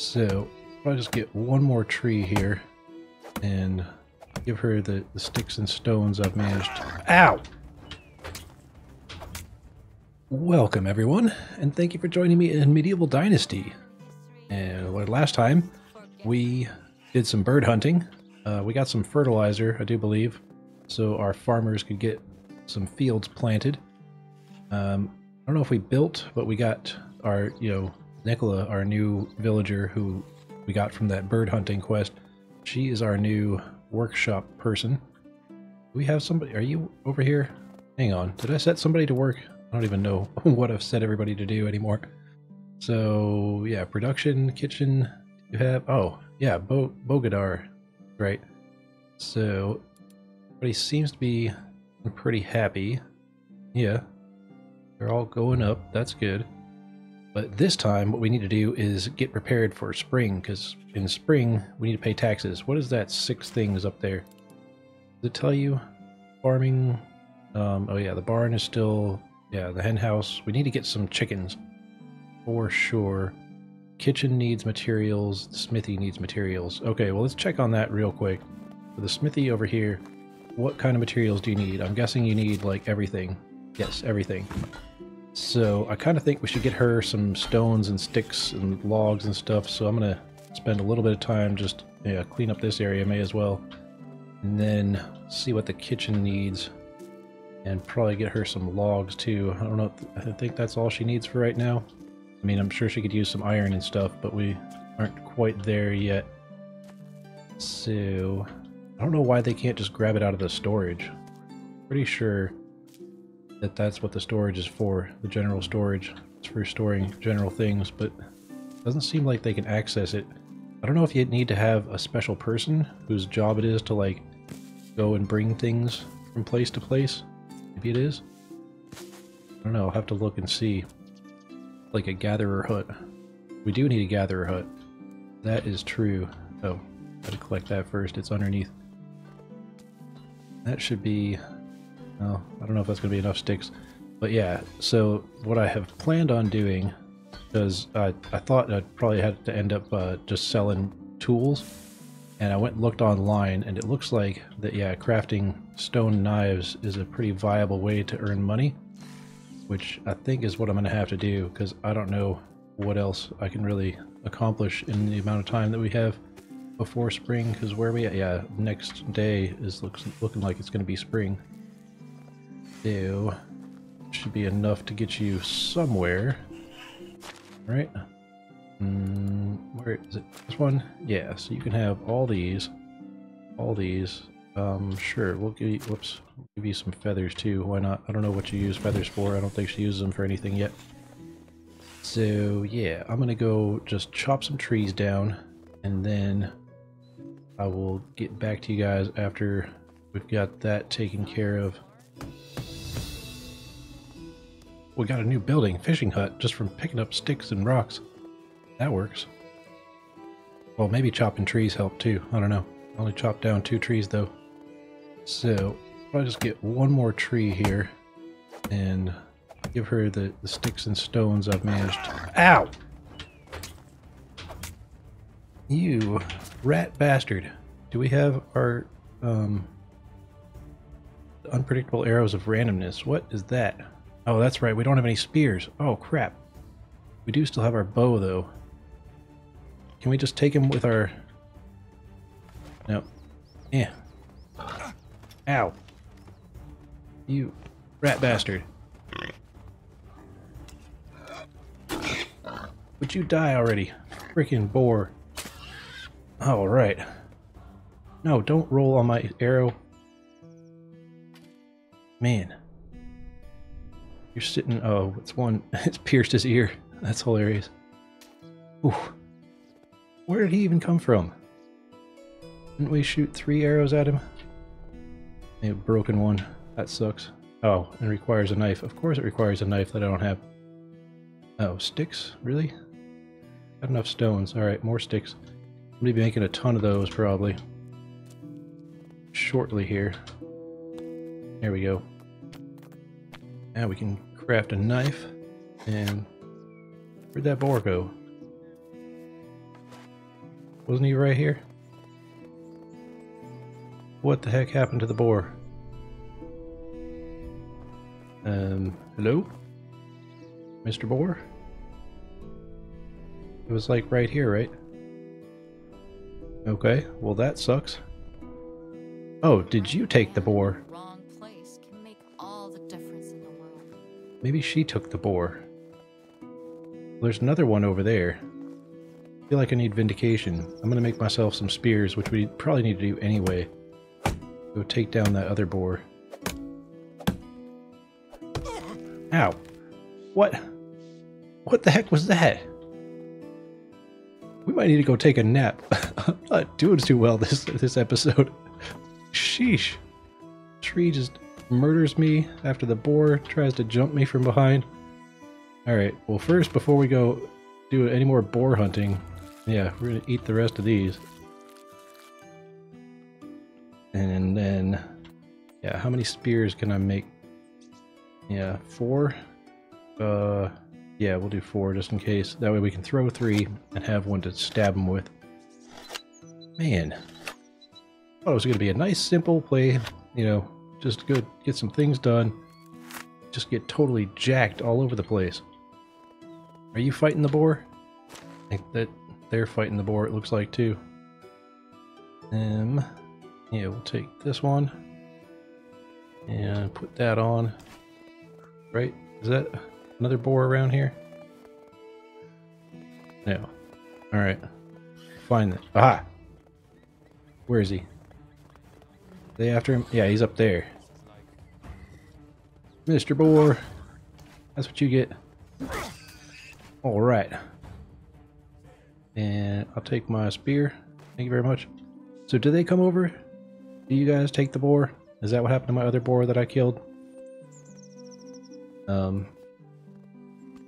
So, I'll just get one more tree here and give her the, the sticks and stones I've managed. Ow! Welcome, everyone, and thank you for joining me in Medieval Dynasty. And last time, we did some bird hunting. Uh, we got some fertilizer, I do believe, so our farmers could get some fields planted. Um, I don't know if we built, but we got our, you know, Nicola, our new villager who we got from that bird hunting quest. She is our new workshop person. We have somebody? Are you over here? Hang on. Did I set somebody to work? I don't even know what I've set everybody to do anymore. So, yeah, production, kitchen, you have... Oh, yeah, Bo Bogadar. Right. So, but he seems to be pretty happy. Yeah. They're all going up. That's good. But this time, what we need to do is get prepared for spring, because in spring, we need to pay taxes. What is that six things up there? Does it tell you? Farming. Um, oh yeah, the barn is still... Yeah, the hen house. We need to get some chickens. For sure. Kitchen needs materials. The smithy needs materials. Okay, well let's check on that real quick. For the smithy over here, what kind of materials do you need? I'm guessing you need, like, everything. Yes, everything. So I kind of think we should get her some stones and sticks and logs and stuff. So I'm going to spend a little bit of time just yeah, clean up this area, may as well. And then see what the kitchen needs. And probably get her some logs too. I don't know, I think that's all she needs for right now. I mean, I'm sure she could use some iron and stuff, but we aren't quite there yet. So, I don't know why they can't just grab it out of the storage. Pretty sure that that's what the storage is for, the general storage. It's for storing general things, but doesn't seem like they can access it. I don't know if you need to have a special person whose job it is to like go and bring things from place to place. Maybe it is. I don't know, I'll have to look and see. Like a gatherer hut. We do need a gatherer hut. That is true. Oh, gotta collect that first. It's underneath. That should be well, I don't know if that's going to be enough sticks. But yeah, so what I have planned on doing, because I, I thought I'd probably had to end up uh, just selling tools, and I went and looked online, and it looks like that, yeah, crafting stone knives is a pretty viable way to earn money, which I think is what I'm going to have to do, because I don't know what else I can really accomplish in the amount of time that we have before spring, because where we at? Yeah, next day is looks looking like it's going to be spring do should be enough to get you somewhere. Right? Mm, where is it? This one? Yeah, so you can have all these. All these. Um, sure, we'll give you, whoops, we'll give you some feathers too. Why not? I don't know what you use feathers for. I don't think she uses them for anything yet. So, yeah, I'm gonna go just chop some trees down, and then I will get back to you guys after we've got that taken care of. We got a new building, fishing hut, just from picking up sticks and rocks. That works. Well, maybe chopping trees help too. I don't know. Only chopped down two trees though. So, I'll just get one more tree here and give her the, the sticks and stones I've managed. Ow! You rat bastard. Do we have our um, unpredictable arrows of randomness? What is that? Oh, that's right. We don't have any spears. Oh, crap. We do still have our bow, though. Can we just take him with our... No. Yeah. Ow. You rat bastard. Would you die already? Freaking boar. Alright. No, don't roll on my arrow. Man. You're sitting. Oh, it's one. It's pierced his ear. That's hilarious. Ooh. Where did he even come from? Didn't we shoot three arrows at him? A broken one. That sucks. Oh, it requires a knife. Of course it requires a knife that I don't have. Oh, sticks? Really? Got enough stones. Alright, more sticks. I'm gonna be making a ton of those, probably. Shortly here. There we go. Now we can craft a knife. And where'd that boar go? Wasn't he right here? What the heck happened to the boar? Um, hello? Mr. Boar? It was like right here, right? Okay, well that sucks. Oh, did you take the boar? Maybe she took the boar. There's another one over there. I feel like I need vindication. I'm gonna make myself some spears, which we probably need to do anyway. Go take down that other boar. Ow. What? What the heck was that? We might need to go take a nap. I'm not doing too well this this episode. Sheesh. Tree just murders me after the boar tries to jump me from behind. Alright, well first, before we go do any more boar hunting, yeah, we're gonna eat the rest of these. And then, yeah, how many spears can I make? Yeah, four? Uh, yeah, we'll do four just in case. That way we can throw three and have one to stab them with. Man, thought it was to be a nice, simple play. You know, just go get some things done. Just get totally jacked all over the place. Are you fighting the boar? I think that they're fighting the boar, it looks like, too. Um, yeah, we'll take this one. And put that on. Right? Is that another boar around here? No. Alright. Find it. Aha! Where is he? They after him? Yeah, he's up there. Mr. Boar. That's what you get. Alright. And I'll take my spear. Thank you very much. So did they come over? Do you guys take the boar? Is that what happened to my other boar that I killed? Um,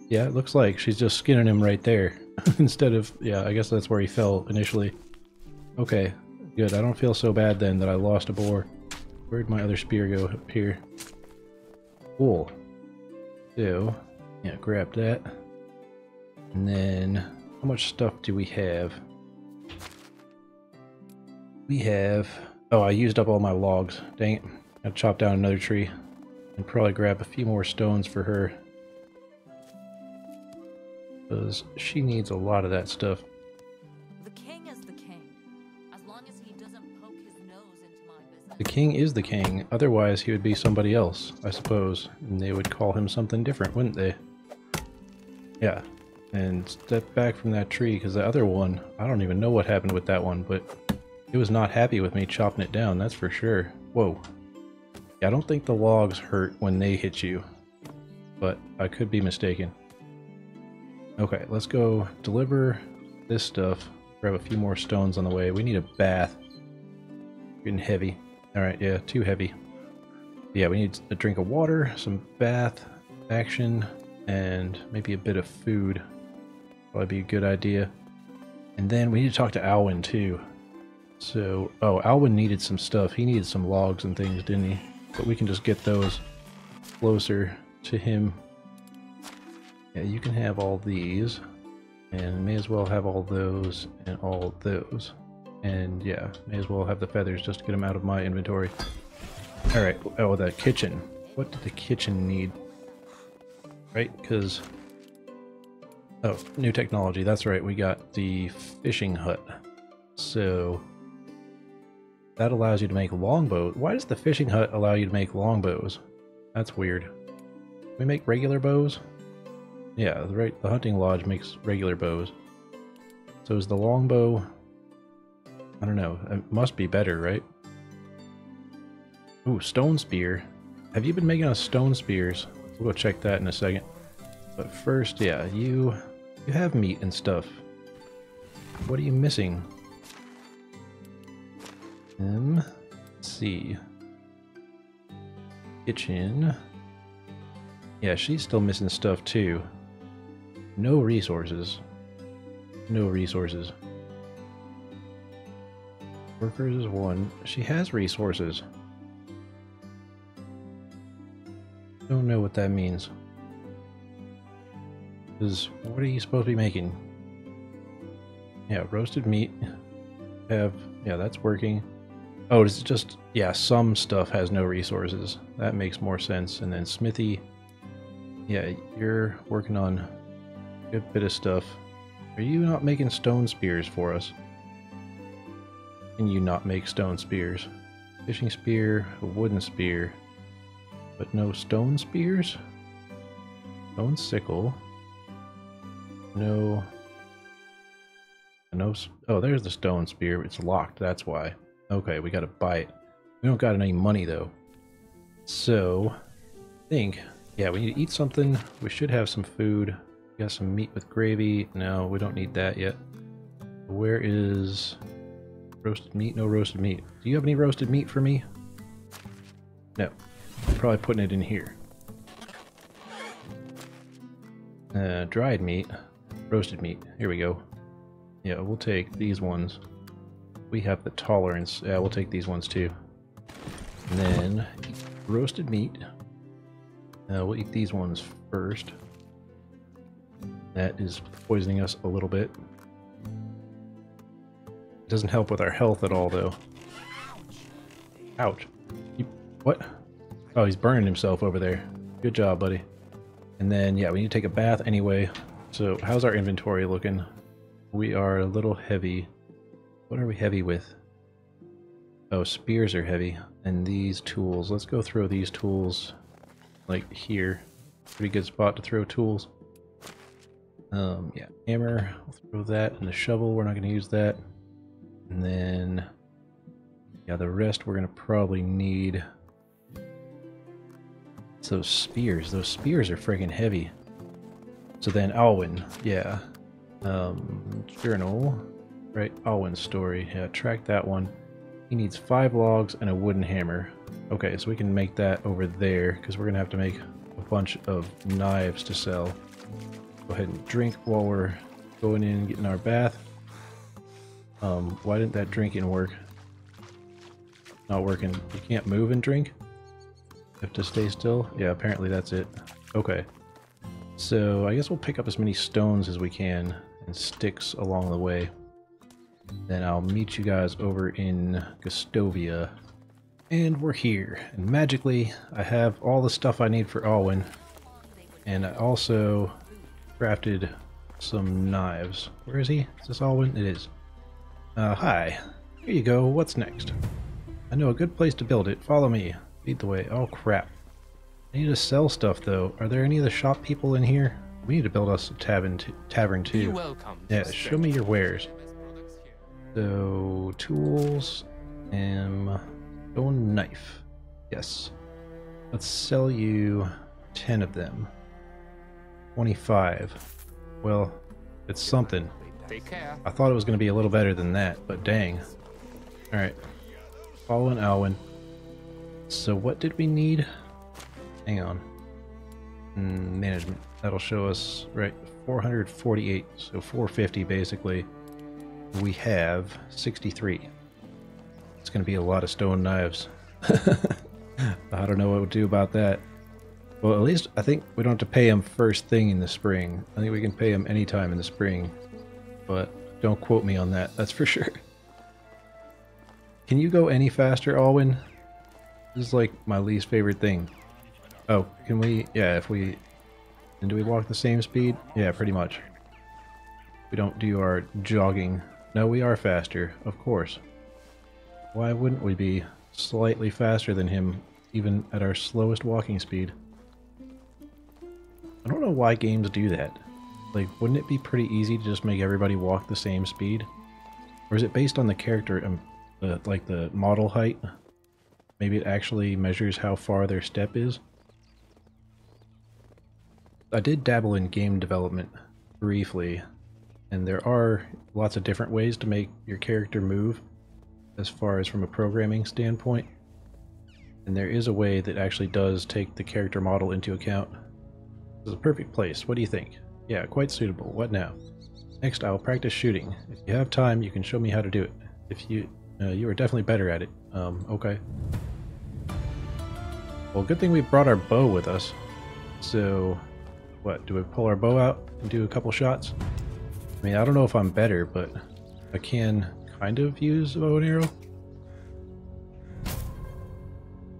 yeah, it looks like she's just skinning him right there. Instead of, yeah, I guess that's where he fell initially. Okay, good. I don't feel so bad then that I lost a boar. Where'd my other spear go? Up here. Cool. So, yeah, grab that. And then, how much stuff do we have? We have... Oh, I used up all my logs. Dang it. I'll chop down another tree. And probably grab a few more stones for her. Because she needs a lot of that stuff. The king is the king, otherwise he would be somebody else, I suppose. And they would call him something different, wouldn't they? Yeah. And step back from that tree, because the other one, I don't even know what happened with that one, but it was not happy with me chopping it down, that's for sure. Whoa. Yeah, I don't think the logs hurt when they hit you, but I could be mistaken. Okay, let's go deliver this stuff. Grab a few more stones on the way. We need a bath. Getting heavy. Alright, yeah, too heavy. Yeah, we need a drink of water, some bath action, and maybe a bit of food. Probably be a good idea. And then we need to talk to Alwin too. So, oh, Alwin needed some stuff. He needed some logs and things, didn't he? But we can just get those closer to him. Yeah, you can have all these. And may as well have all those and all those. And yeah, may as well have the feathers just to get them out of my inventory. Alright, oh, the kitchen. What did the kitchen need? Right, because... Oh, new technology, that's right, we got the fishing hut. So... That allows you to make longbows. Why does the fishing hut allow you to make longbows? That's weird. We make regular bows? Yeah, the, right, the hunting lodge makes regular bows. So is the longbow... I don't know. It must be better, right? Ooh, stone spear. Have you been making us stone spears? We'll go check that in a second. But first, yeah, you you have meat and stuff. What are you missing? Um, let's see. Kitchen. Yeah, she's still missing stuff too. No resources. No resources. Workers is one. She has resources. Don't know what that means. Because what are you supposed to be making? Yeah, roasted meat. have, yeah, that's working. Oh, it's just, yeah, some stuff has no resources. That makes more sense. And then Smithy, yeah, you're working on a good bit of stuff. Are you not making stone spears for us? Can you not make stone spears? Fishing spear, a wooden spear, but no stone spears? Stone sickle. No. No. Oh, there's the stone spear. It's locked. That's why. Okay, we gotta buy it. We don't got any money though. So, I think, yeah, we need to eat something. We should have some food. We got some meat with gravy. No, we don't need that yet. Where is roasted meat? No roasted meat. Do you have any roasted meat for me? No. I'm probably putting it in here. Uh, dried meat, roasted meat. Here we go. Yeah, we'll take these ones. We have the tolerance. Yeah, we'll take these ones too. And then roasted meat. Uh, we'll eat these ones first. That is poisoning us a little bit. Doesn't help with our health at all, though. Ouch. You, what? Oh, he's burning himself over there. Good job, buddy. And then, yeah, we need to take a bath anyway. So, how's our inventory looking? We are a little heavy. What are we heavy with? Oh, spears are heavy. And these tools. Let's go throw these tools, like, here. Pretty good spot to throw tools. Um, yeah, hammer. I'll throw that. And the shovel, we're not going to use that. And then, yeah, the rest we're going to probably need. It's those spears. Those spears are freaking heavy. So then Alwin, yeah. Um, journal, right? Alwin's story. Yeah, track that one. He needs five logs and a wooden hammer. Okay, so we can make that over there because we're gonna have to make a bunch of knives to sell. Go ahead and drink while we're going in and getting our bath. Um, why didn't that drinking work? Not working. You can't move and drink? You have to stay still? Yeah, apparently that's it. Okay. So I guess we'll pick up as many stones as we can and sticks along the way. Then I'll meet you guys over in Gostovia. And we're here. And magically, I have all the stuff I need for Alwin. And I also crafted some knives. Where is he? Is this Alwin? It is. Uh, hi. Here you go. What's next? I know a good place to build it. Follow me. Lead the way. Oh, crap. I need to sell stuff, though. Are there any of the shop people in here? We need to build us a tavern, tavern too. welcome. Yeah, show me your wares. So, tools and stone knife. Yes. Let's sell you 10 of them. 25. Well, it's something. Take care. I thought it was going to be a little better than that, but dang. Alright. Following Alwin. So what did we need? Hang on. Mm, management. That'll show us, right, 448. So 450 basically. We have 63. It's going to be a lot of stone knives. I don't know what we'll do about that. Well, at least I think we don't have to pay him first thing in the spring. I think we can pay him anytime in the spring but don't quote me on that, that's for sure. Can you go any faster, Alwin? This is like my least favorite thing. Oh, can we? Yeah, if we... And do we walk the same speed? Yeah, pretty much. We don't do our jogging. No, we are faster, of course. Why wouldn't we be slightly faster than him, even at our slowest walking speed? I don't know why games do that. Like, wouldn't it be pretty easy to just make everybody walk the same speed? Or is it based on the character and the like the model height? Maybe it actually measures how far their step is. I did dabble in game development briefly, and there are lots of different ways to make your character move as far as from a programming standpoint. And there is a way that actually does take the character model into account. This is a perfect place. What do you think? Yeah, quite suitable. What now? Next, I'll practice shooting. If you have time, you can show me how to do it. If you, uh, you are definitely better at it. Um, okay. Well, good thing we brought our bow with us. So, what? Do we pull our bow out and do a couple shots? I mean, I don't know if I'm better, but I can kind of use a bow and arrow.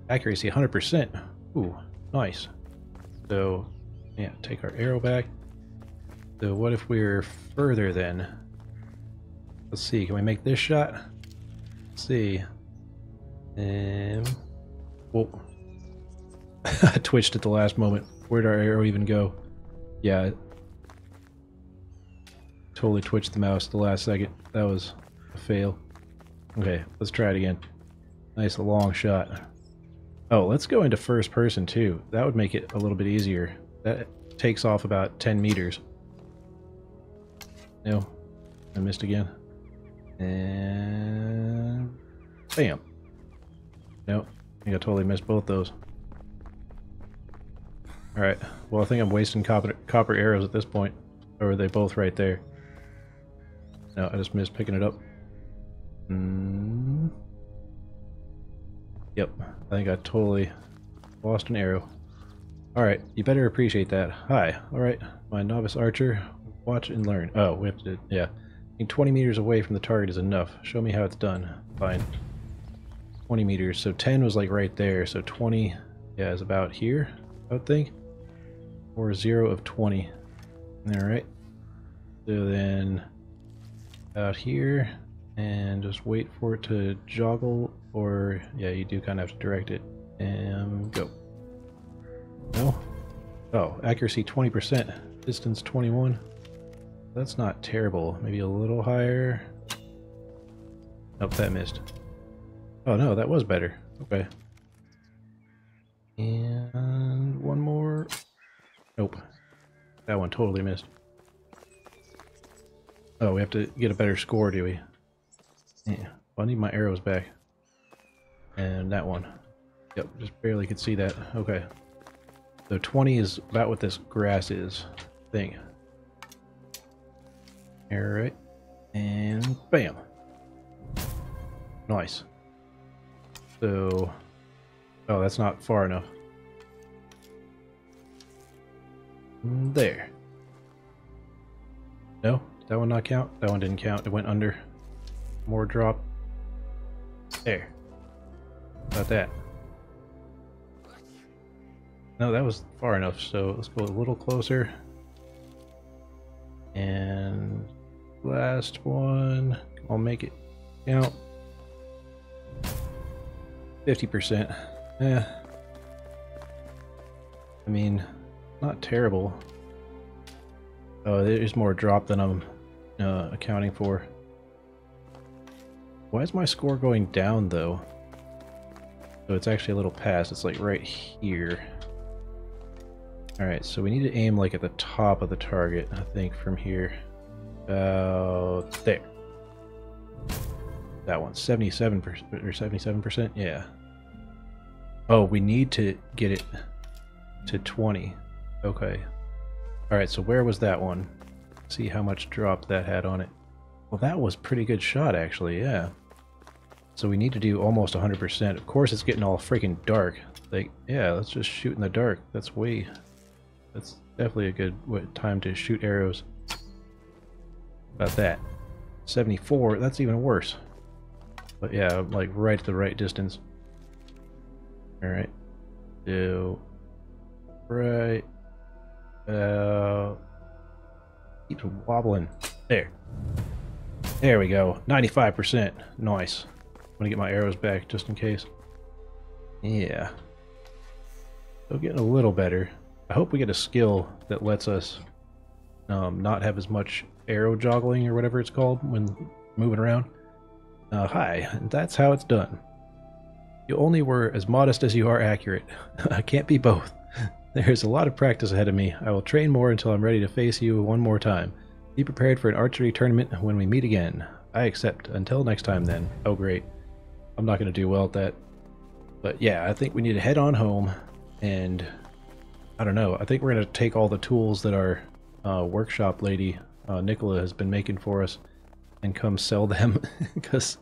Accuracy 100%. Ooh, nice. So, yeah, take our arrow back. So what if we're further then? Let's see, can we make this shot? Let's see. Um, whoa. I twitched at the last moment. Where'd our arrow even go? Yeah. Totally twitched the mouse the last second. That was a fail. Okay, let's try it again. Nice long shot. Oh, let's go into first person too. That would make it a little bit easier. That takes off about 10 meters. No, I missed again. And bam. Nope, I think I totally missed both those. Alright, well I think I'm wasting copper, copper arrows at this point. Or are they both right there? No, I just missed picking it up. Mm. Yep, I think I totally lost an arrow. Alright, you better appreciate that. Hi, alright, my novice archer. Watch and learn. Oh, we have to, yeah. Being 20 meters away from the target is enough. Show me how it's done. Fine. 20 meters, so 10 was like right there, so 20, yeah, is about here, I would think. Or 0 of 20. Alright. So then, out here, and just wait for it to joggle or yeah you do kind of have to direct it and go no oh accuracy 20% distance 21 that's not terrible maybe a little higher nope that missed oh no that was better okay and one more nope that one totally missed oh we have to get a better score do we yeah I need my arrows back and that one. Yep, just barely could see that. Okay. So 20 is about what this grass is. Thing. Alright. And bam. Nice. So... Oh, that's not far enough. There. No? That one not count? That one didn't count. It went under. More drop. There about that? No, that was far enough, so let's go a little closer. And last one, I'll make it count. 50%. Yeah. I mean, not terrible. Oh, there's more drop than I'm uh, accounting for. Why is my score going down, though? So it's actually a little past. It's like right here. Alright, so we need to aim like at the top of the target, I think, from here. About there. That one, 77% or 77%? Yeah. Oh, we need to get it to 20. Okay. Alright, so where was that one? See how much drop that had on it. Well, that was pretty good shot, actually, yeah. So we need to do almost 100%. Of course it's getting all freaking dark. Like, yeah, let's just shoot in the dark. That's way... That's definitely a good time to shoot arrows. About that. 74, that's even worse. But yeah, like right at the right distance. Alright. Do... Right... Uh... Keeps wobbling. There. There we go. 95%. Nice I'm to get my arrows back just in case. Yeah. So getting a little better. I hope we get a skill that lets us um, not have as much arrow joggling or whatever it's called when moving around. Uh, hi, that's how it's done. You only were as modest as you are accurate. I can't be both. There's a lot of practice ahead of me. I will train more until I'm ready to face you one more time. Be prepared for an archery tournament when we meet again. I accept. Until next time then. Oh great. I'm not going to do well at that. But yeah, I think we need to head on home and I don't know. I think we're going to take all the tools that our uh, workshop lady, uh, Nicola, has been making for us and come sell them. Because,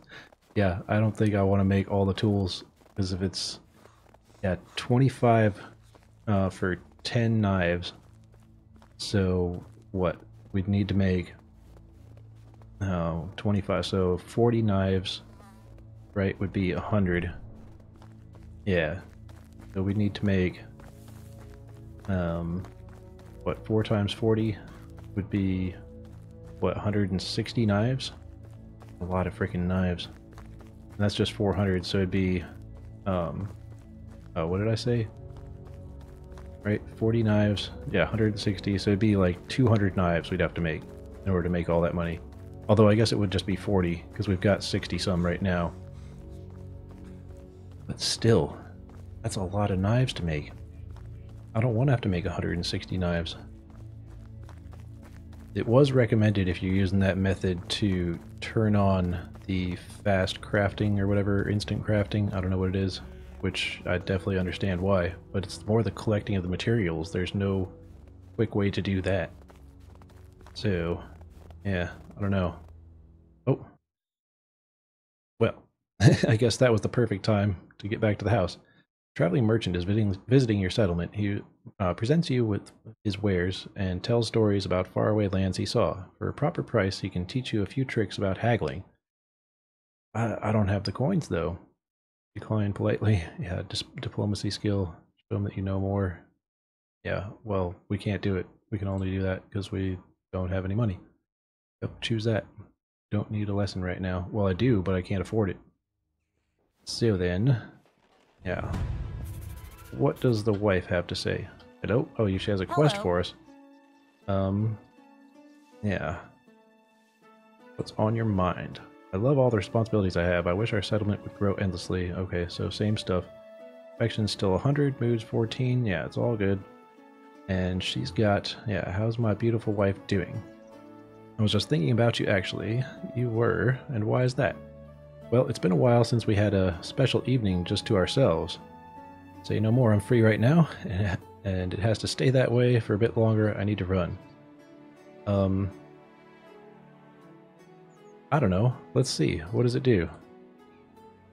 yeah, I don't think I want to make all the tools. Because if it's, yeah, 25 uh, for 10 knives. So, what? We'd need to make Oh, 25. So 40 knives, right, would be 100. Yeah. So we need to make, um, what, 4 times 40 would be, what, 160 knives? A lot of freaking knives. And that's just 400, so it'd be, um, oh, what did I say? Right, 40 knives, yeah, 160, so it'd be like 200 knives we'd have to make in order to make all that money. Although I guess it would just be 40, because we've got 60 some right now. But still, that's a lot of knives to make. I don't want to have to make 160 knives. It was recommended if you're using that method to turn on the fast crafting or whatever, instant crafting, I don't know what it is, which I definitely understand why, but it's more the collecting of the materials. There's no quick way to do that. So, yeah, I don't know. Oh. Well, I guess that was the perfect time to get back to the house. Traveling merchant is visiting, visiting your settlement. He uh, presents you with his wares and tells stories about faraway lands he saw. For a proper price, he can teach you a few tricks about haggling. I, I don't have the coins, though. Decline politely. Yeah, dis- diplomacy skill. Show him that you know more. Yeah, well, we can't do it. We can only do that because we don't have any money. Yep, choose that. Don't need a lesson right now. Well, I do, but I can't afford it. So then, yeah. What does the wife have to say? Hello? Oh, she has a quest Hello. for us. Um, yeah. What's on your mind? I love all the responsibilities I have. I wish our settlement would grow endlessly. Okay, so same stuff. Affection's still 100, moods 14. Yeah, it's all good. And she's got, yeah, how's my beautiful wife doing? I was just thinking about you actually. You were, and why is that? Well, it's been a while since we had a special evening just to ourselves. Say no more, I'm free right now, and it has to stay that way for a bit longer. I need to run. Um, I don't know. Let's see. What does it do?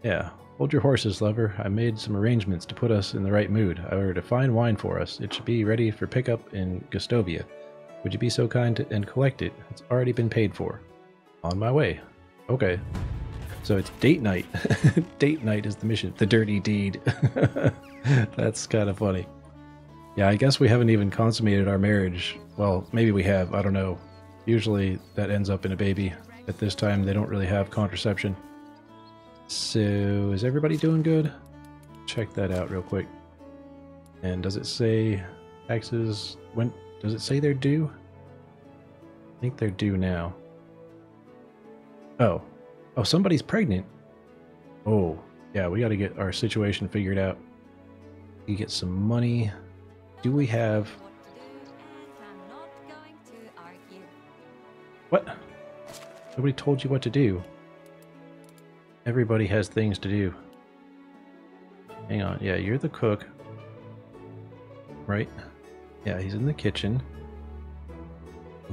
Yeah. Hold your horses, lover. I made some arrangements to put us in the right mood. I ordered a fine wine for us. It should be ready for pickup in Gostovia. Would you be so kind to, and collect it? It's already been paid for. On my way. Okay. So it's date night. date night is the mission. The dirty deed. That's kind of funny. Yeah, I guess we haven't even consummated our marriage. Well, maybe we have. I don't know. Usually that ends up in a baby. At this time, they don't really have contraception. So, is everybody doing good? Check that out real quick. And does it say taxes? When does it say they're due? I think they're due now. Oh, oh, somebody's pregnant. Oh, yeah, we got to get our situation figured out. You get some money. Do we have What? Nobody told you what to do. Everybody has things to do. Hang on. Yeah, you're the cook. Right? Yeah, he's in the kitchen.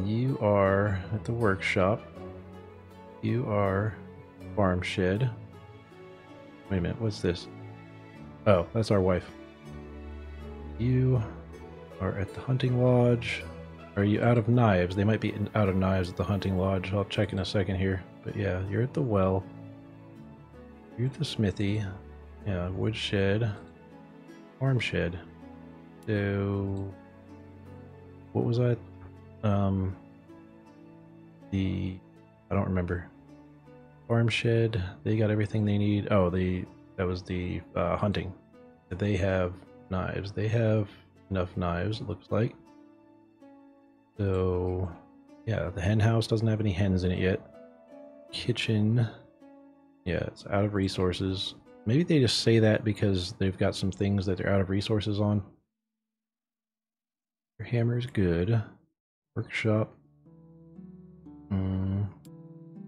You are at the workshop. You are farm shed. Wait a minute, what's this? Oh, that's our wife. You are at the hunting lodge. Are you out of knives? They might be out of knives at the hunting lodge. I'll check in a second here. But yeah, you're at the well. You're at the smithy. Yeah, woodshed. Farm shed. So, what was I? Um, the I don't remember. Farm shed. They got everything they need. Oh, the that was the uh, hunting. They have knives. They have enough knives. It looks like. So, yeah, the hen house doesn't have any hens in it yet. Kitchen, yeah, it's out of resources. Maybe they just say that because they've got some things that they're out of resources on. Your hammer's good. Workshop. Mm,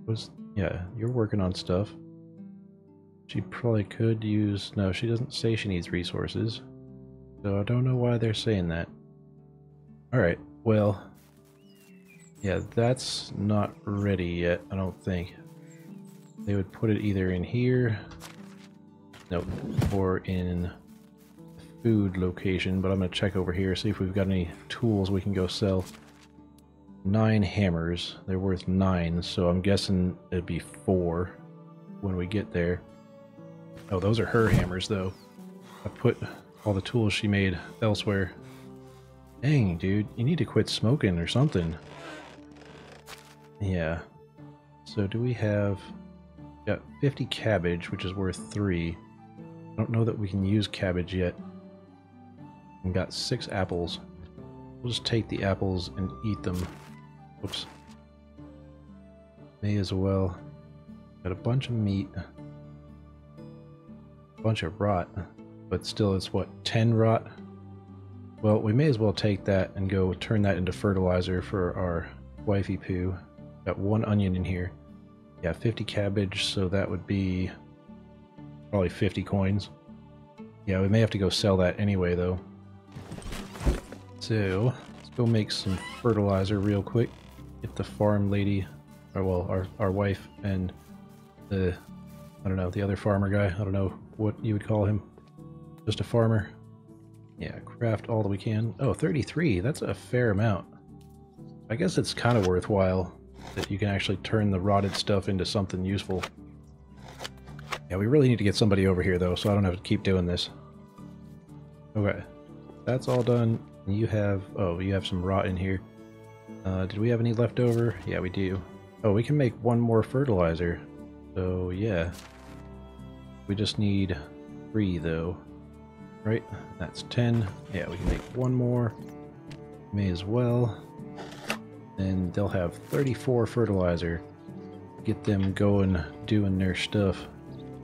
was yeah, you're working on stuff. She probably could use. No, she doesn't say she needs resources. So I don't know why they're saying that. Alright, well. Yeah, that's not ready yet, I don't think. They would put it either in here. Nope. Or in food location, but I'm gonna check over here, see if we've got any tools we can go sell. nine hammers. They're worth nine, so I'm guessing it'd be four when we get there. Oh, those are her hammers, though. I put all the tools she made elsewhere. Dang, dude, you need to quit smoking or something. Yeah. So do we have... Got 50 cabbage, which is worth 3. I don't know that we can use cabbage yet. And got 6 apples. We'll just take the apples and eat them. Oops. May as well. Got a bunch of meat. A bunch of rot. But still, it's what, 10 rot? Well, we may as well take that and go turn that into fertilizer for our wifey poo. Got one onion in here. Yeah, 50 cabbage, so that would be probably 50 coins. Yeah, we may have to go sell that anyway, though. So, let's go make some fertilizer real quick. Get the farm lady, or well, our, our wife and the, I don't know, the other farmer guy. I don't know what you would call him. Just a farmer. Yeah, craft all that we can. Oh, 33. That's a fair amount. I guess it's kind of worthwhile that you can actually turn the rotted stuff into something useful. Yeah, we really need to get somebody over here, though, so I don't have to keep doing this. Okay. That's all done. You have... Oh, you have some rot in here. Uh, did we have any left over? Yeah, we do. Oh, we can make one more fertilizer. So, yeah. We just need three, though. Right? That's 10. Yeah, we can make one more. May as well. And they'll have 34 fertilizer. Get them going, doing their stuff.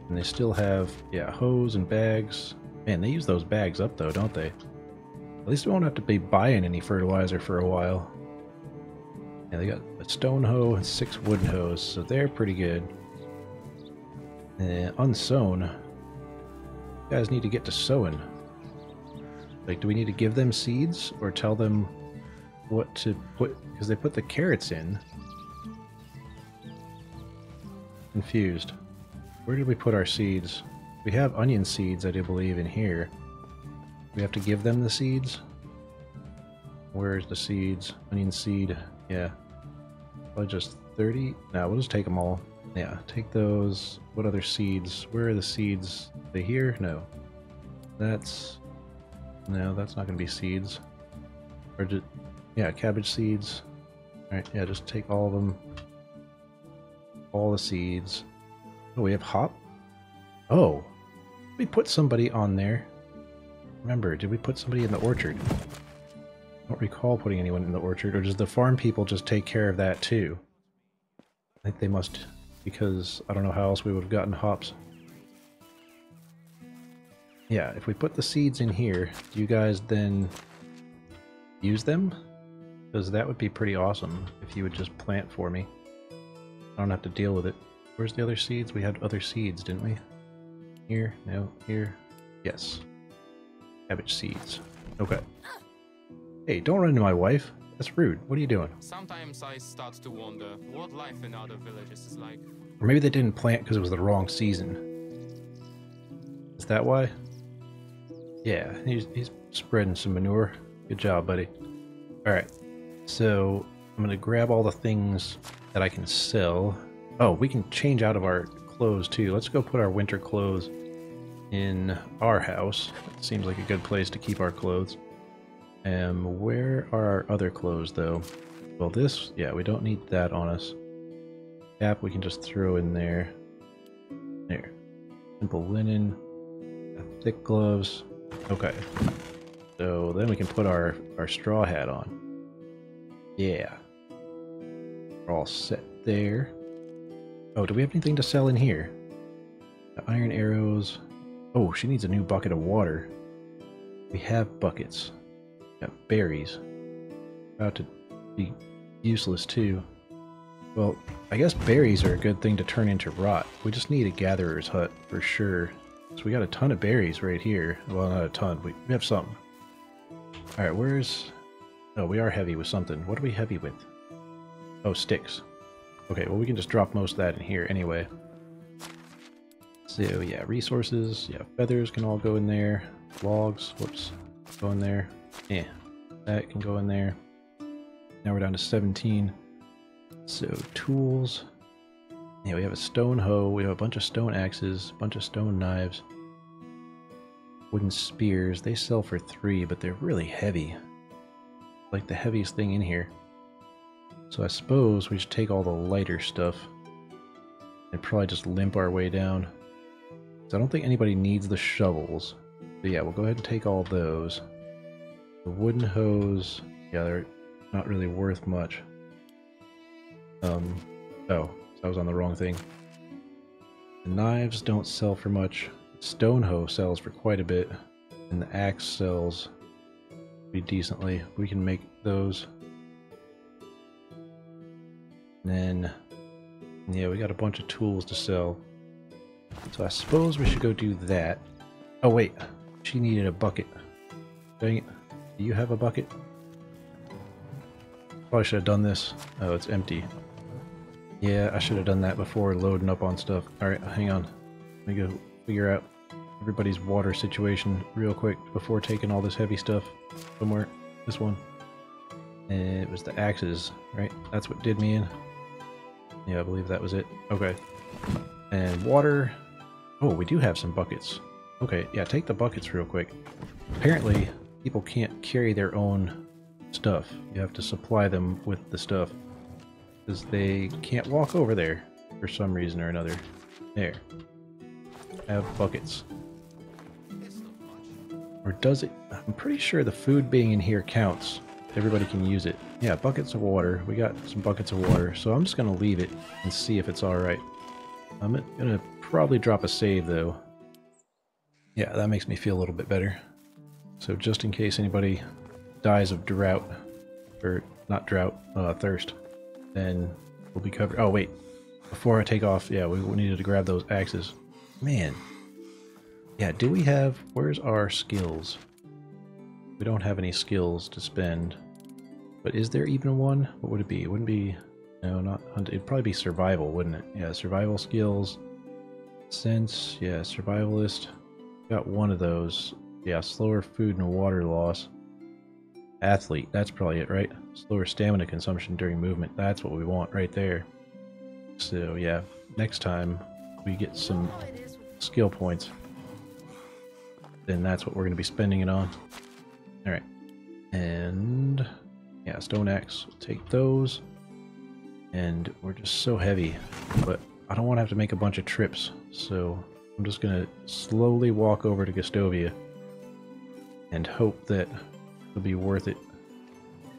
And they still have, yeah, hose and bags. Man, they use those bags up though, don't they? At least we won't have to be buying any fertilizer for a while. Yeah, they got a stone hoe and six wooden hoes, so they're pretty good. Uh, and unsown. You guys need to get to sowing. Like, do we need to give them seeds or tell them what to put? Because they put the carrots in. Confused. Where did we put our seeds? We have onion seeds, I do believe, in here. We have to give them the seeds? Where's the seeds? Onion seed. Yeah. Probably just 30? Now we'll just take them all. Yeah, take those. What other seeds? Where are the seeds? Are they here? No. That's... No, that's not going to be seeds. Or just... Yeah, cabbage seeds. Alright, yeah, just take all of them. All the seeds. Oh, we have hop? Oh. We put somebody on there. Remember, did we put somebody in the orchard? I don't recall putting anyone in the orchard, or does the farm people just take care of that too? I think they must, because I don't know how else we would have gotten hops. Yeah, if we put the seeds in here, do you guys then use them? Because that would be pretty awesome if you would just plant for me. I don't have to deal with it. Where's the other seeds? We had other seeds, didn't we? Here? No? Here? Yes. Cabbage seeds. Okay. Hey, don't run into my wife. That's rude. What are you doing? Sometimes I start to wonder what life in other villages is like. Or maybe they didn't plant because it was the wrong season. Is that why? Yeah, he's, he's spreading some manure. Good job, buddy. Alright, so I'm going to grab all the things that I can sell. Oh, we can change out of our clothes too. Let's go put our winter clothes in our house. It seems like a good place to keep our clothes. Um, where are our other clothes though? Well, this, yeah, we don't need that on us. Cap we can just throw in there. There. Simple linen. Thick gloves. Okay. So then we can put our, our straw hat on. Yeah. We're all set there. Oh, do we have anything to sell in here? The iron arrows. Oh, she needs a new bucket of water. We have buckets. Got berries. About to be useless too. Well, I guess berries are a good thing to turn into rot. We just need a gatherer's hut for sure. So we got a ton of berries right here. Well, not a ton. We, have some. Alright, where's... Oh, we are heavy with something. What are we heavy with? Oh, sticks. Okay, well we can just drop most of that in here anyway. So yeah, resources, yeah, feathers can all go in there. Logs, whoops, go in there. Yeah, that can go in there. Now we're down to 17. So tools. Yeah, we have a stone hoe. We have a bunch of stone axes, a bunch of stone knives, wooden spears. They sell for three, but they're really heavy. Like the heaviest thing in here. So I suppose we should take all the lighter stuff and probably just limp our way down. So I don't think anybody needs the shovels. But yeah, we'll go ahead and take all those. The wooden hose, yeah, they're not really worth much. Um, oh, I was on the wrong thing. Knives don't sell for much. Stone hoe sells for quite a bit, and the axe sells pretty decently. We can make those. And then, yeah, we got a bunch of tools to sell. So I suppose we should go do that. Oh wait, she needed a bucket. Dang it. Do you have a bucket? Probably should have done this. Oh, it's empty. Yeah, I should have done that before loading up on stuff. Alright, hang on. Let me go figure out everybody's water situation real quick before taking all this heavy stuff somewhere. This one. It was the axes, right? That's what did me in. Yeah, I believe that was it. Okay. And water. Oh, we do have some buckets. Okay, yeah, take the buckets real quick. Apparently, people can't carry their own stuff. You have to supply them with the stuff. Because they can't walk over there for some reason or another. There. I Have buckets. Or does it? I'm pretty sure the food being in here counts. Everybody can use it. Yeah, buckets of water. We got some buckets of water. So I'm just going to leave it and see if it's alright. I'm going to probably drop a save though. Yeah, that makes me feel a little bit better. So just in case anybody dies of drought, or not drought, uh, thirst, then we'll be covered. Oh wait, before I take off, yeah, we needed to grab those axes. Man, yeah, do we have, where's our skills? We don't have any skills to spend, but is there even one? What would it be? It wouldn't be, no, not, it'd probably be survival, wouldn't it? Yeah, survival skills, sense, yeah, survivalist, got one of those. Yeah, slower food and water loss. Athlete, that's probably it, right? Slower stamina consumption during movement. That's what we want right there. So yeah, next time we get some skill points, then that's what we're going to be spending it on. Alright. And yeah, stone axe, we'll take those. And we're just so heavy, but I don't want to have to make a bunch of trips, so I'm just going to slowly walk over to Gostovia and hope that it'll be worth it.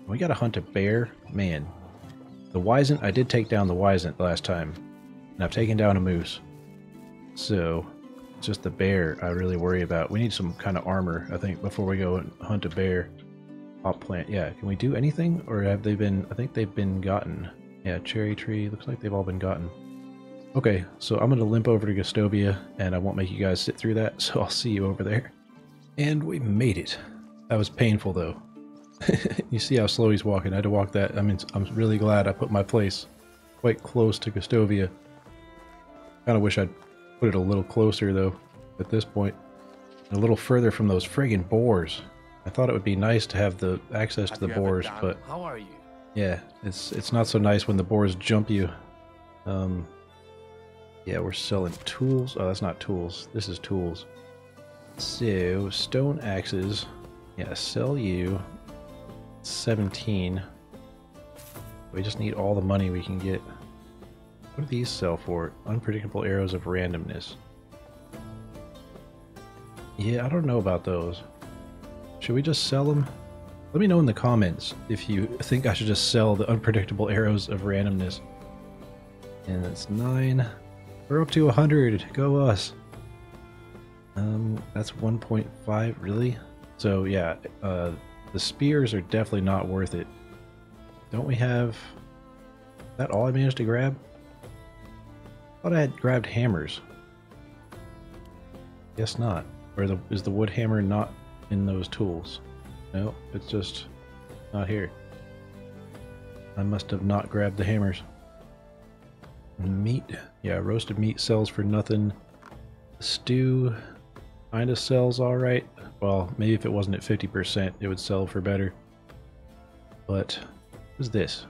We got to hunt a bear? Man. The wisent, I did take down the wisent last time. And I've taken down a moose. So, it's just the bear I really worry about. We need some kind of armor, I think, before we go and hunt a bear. Pop plant, yeah. Can we do anything? Or have they been, I think they've been gotten. Yeah, cherry tree, looks like they've all been gotten. Okay, so I'm to limp over to Gostovia, and I won't make you guys sit through that, so I'll see you over there. And we made it. That was painful, though. you see how slow he's walking. I had to walk that. I mean, I'm really glad I put my place quite close to Gostovia. Kind of wish I'd put it a little closer, though, at this point. A little further from those friggin' boars. I thought it would be nice to have the access to the boars, but... How are you? Yeah, it's it's not so nice when the boars jump you. Um, yeah, we're selling tools. Oh, that's not tools. This is tools. So, stone axes. Yeah, sell you. 17. We just need all the money we can get. What do these sell for? Unpredictable arrows of randomness. Yeah, I don't know about those. Should we just sell them? Let me know in the comments if you think I should just sell the unpredictable arrows of randomness. And that's 9. We're up to 100. Go us. Um, that's 1.5, really? So yeah, uh, the spears are definitely not worth it. Don't we have... That all I managed to grab? Thought I had grabbed hammers. Guess not. Or the, is the wood hammer not in those tools? No, it's just not here. I must have not grabbed the hammers. Meat. Yeah, roasted meat sells for nothing. Stew kind of sells alright. Well, maybe if it wasn't at 50%, it would sell for better. But What's this?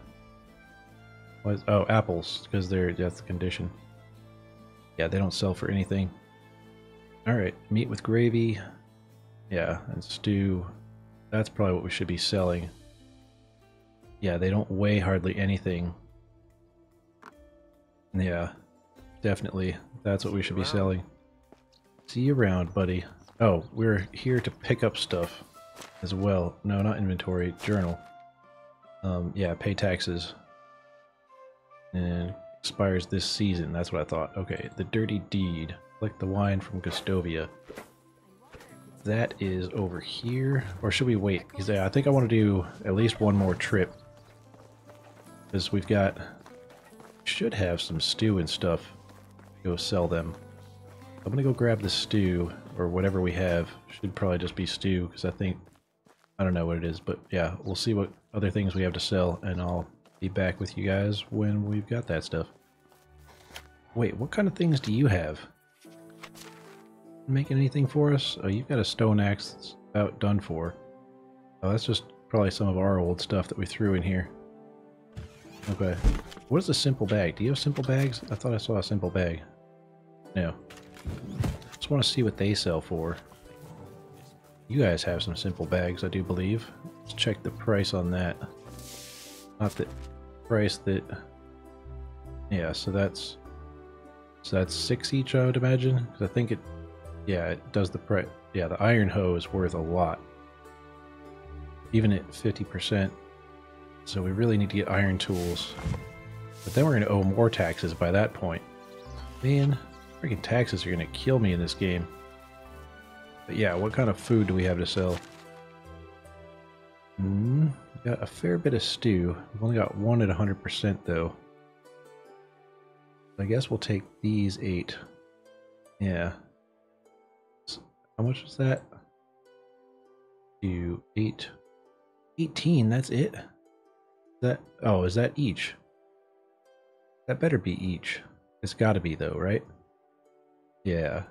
What? Oh, apples, because they're that's the condition. Yeah, they don't sell for anything. All right, meat with gravy. Yeah, and stew. That's probably what we should be selling. Yeah, they don't weigh hardly anything. Yeah, definitely. That's what we should be selling. See you around, buddy. Oh, we're here to pick up stuff as well. No, not inventory, journal. Um, yeah, pay taxes. And expires this season. That's what I thought. Okay, the dirty deed. Like the wine from Gostovia. That is over here. Or should we wait? Because I think I want to do at least one more trip. Because we've got... Should have some stew and stuff. Go sell them. I'm gonna go grab the stew, or whatever we have. Should probably just be stew, because I think... I don't know what it is, but yeah, we'll see what other things we have to sell, and I'll be back with you guys when we've got that stuff. Wait, what kind of things do you have? Making anything for us? Oh, you've got a stone axe that's about done for. Oh, that's just probably some of our old stuff that we threw in here. Okay. What is a simple bag? Do you have simple bags? I thought I saw a simple bag. No. Just want to see what they sell for. You guys have some simple bags, I do believe. Let's check the price on that. Not the price that... Yeah, so that's... So that's six each, I would imagine? Because I think it... Yeah, it does the price... Yeah, the iron hoe is worth a lot. Even at 50%. So we really need to get iron tools. But then we're going to owe more taxes by that point. Man, freaking taxes are to kill me in this game. But yeah, what kind of food do we have to sell? Hmm, got a fair bit of stew. We've only got one at 100% though. I guess we'll take these eight. Yeah. How much is that? Two, eight. 18, that's it? That oh, is that each? That better be each. It's gotta be though, right? Yeah.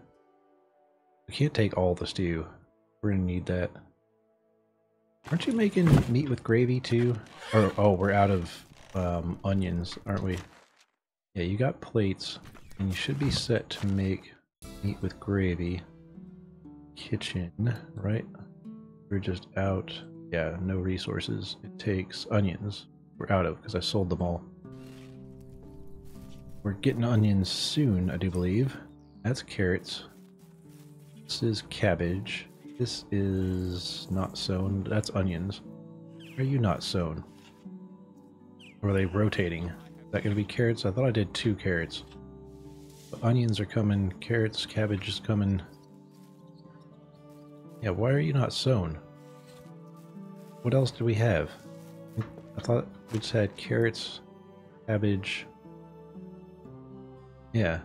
We can't take all the stew. We're gonna need that. Aren't you making meat with gravy too? Or oh, we're out of um, onions, aren't we? Yeah, you got plates, and you should be set to make meat with gravy. Kitchen, right? We're just out. Yeah, no resources. It takes onions. We're out of because I sold them all. We're getting onions soon, I do believe. That's carrots. This is cabbage. This is not sown. That's onions. Are you not sown? Or are they rotating? Is that going to be carrots? I thought I did two carrots. But onions are coming. Carrots, cabbage is coming. Yeah, why are you not sown? What else do we have? I thought we just had carrots, cabbage. Yeah.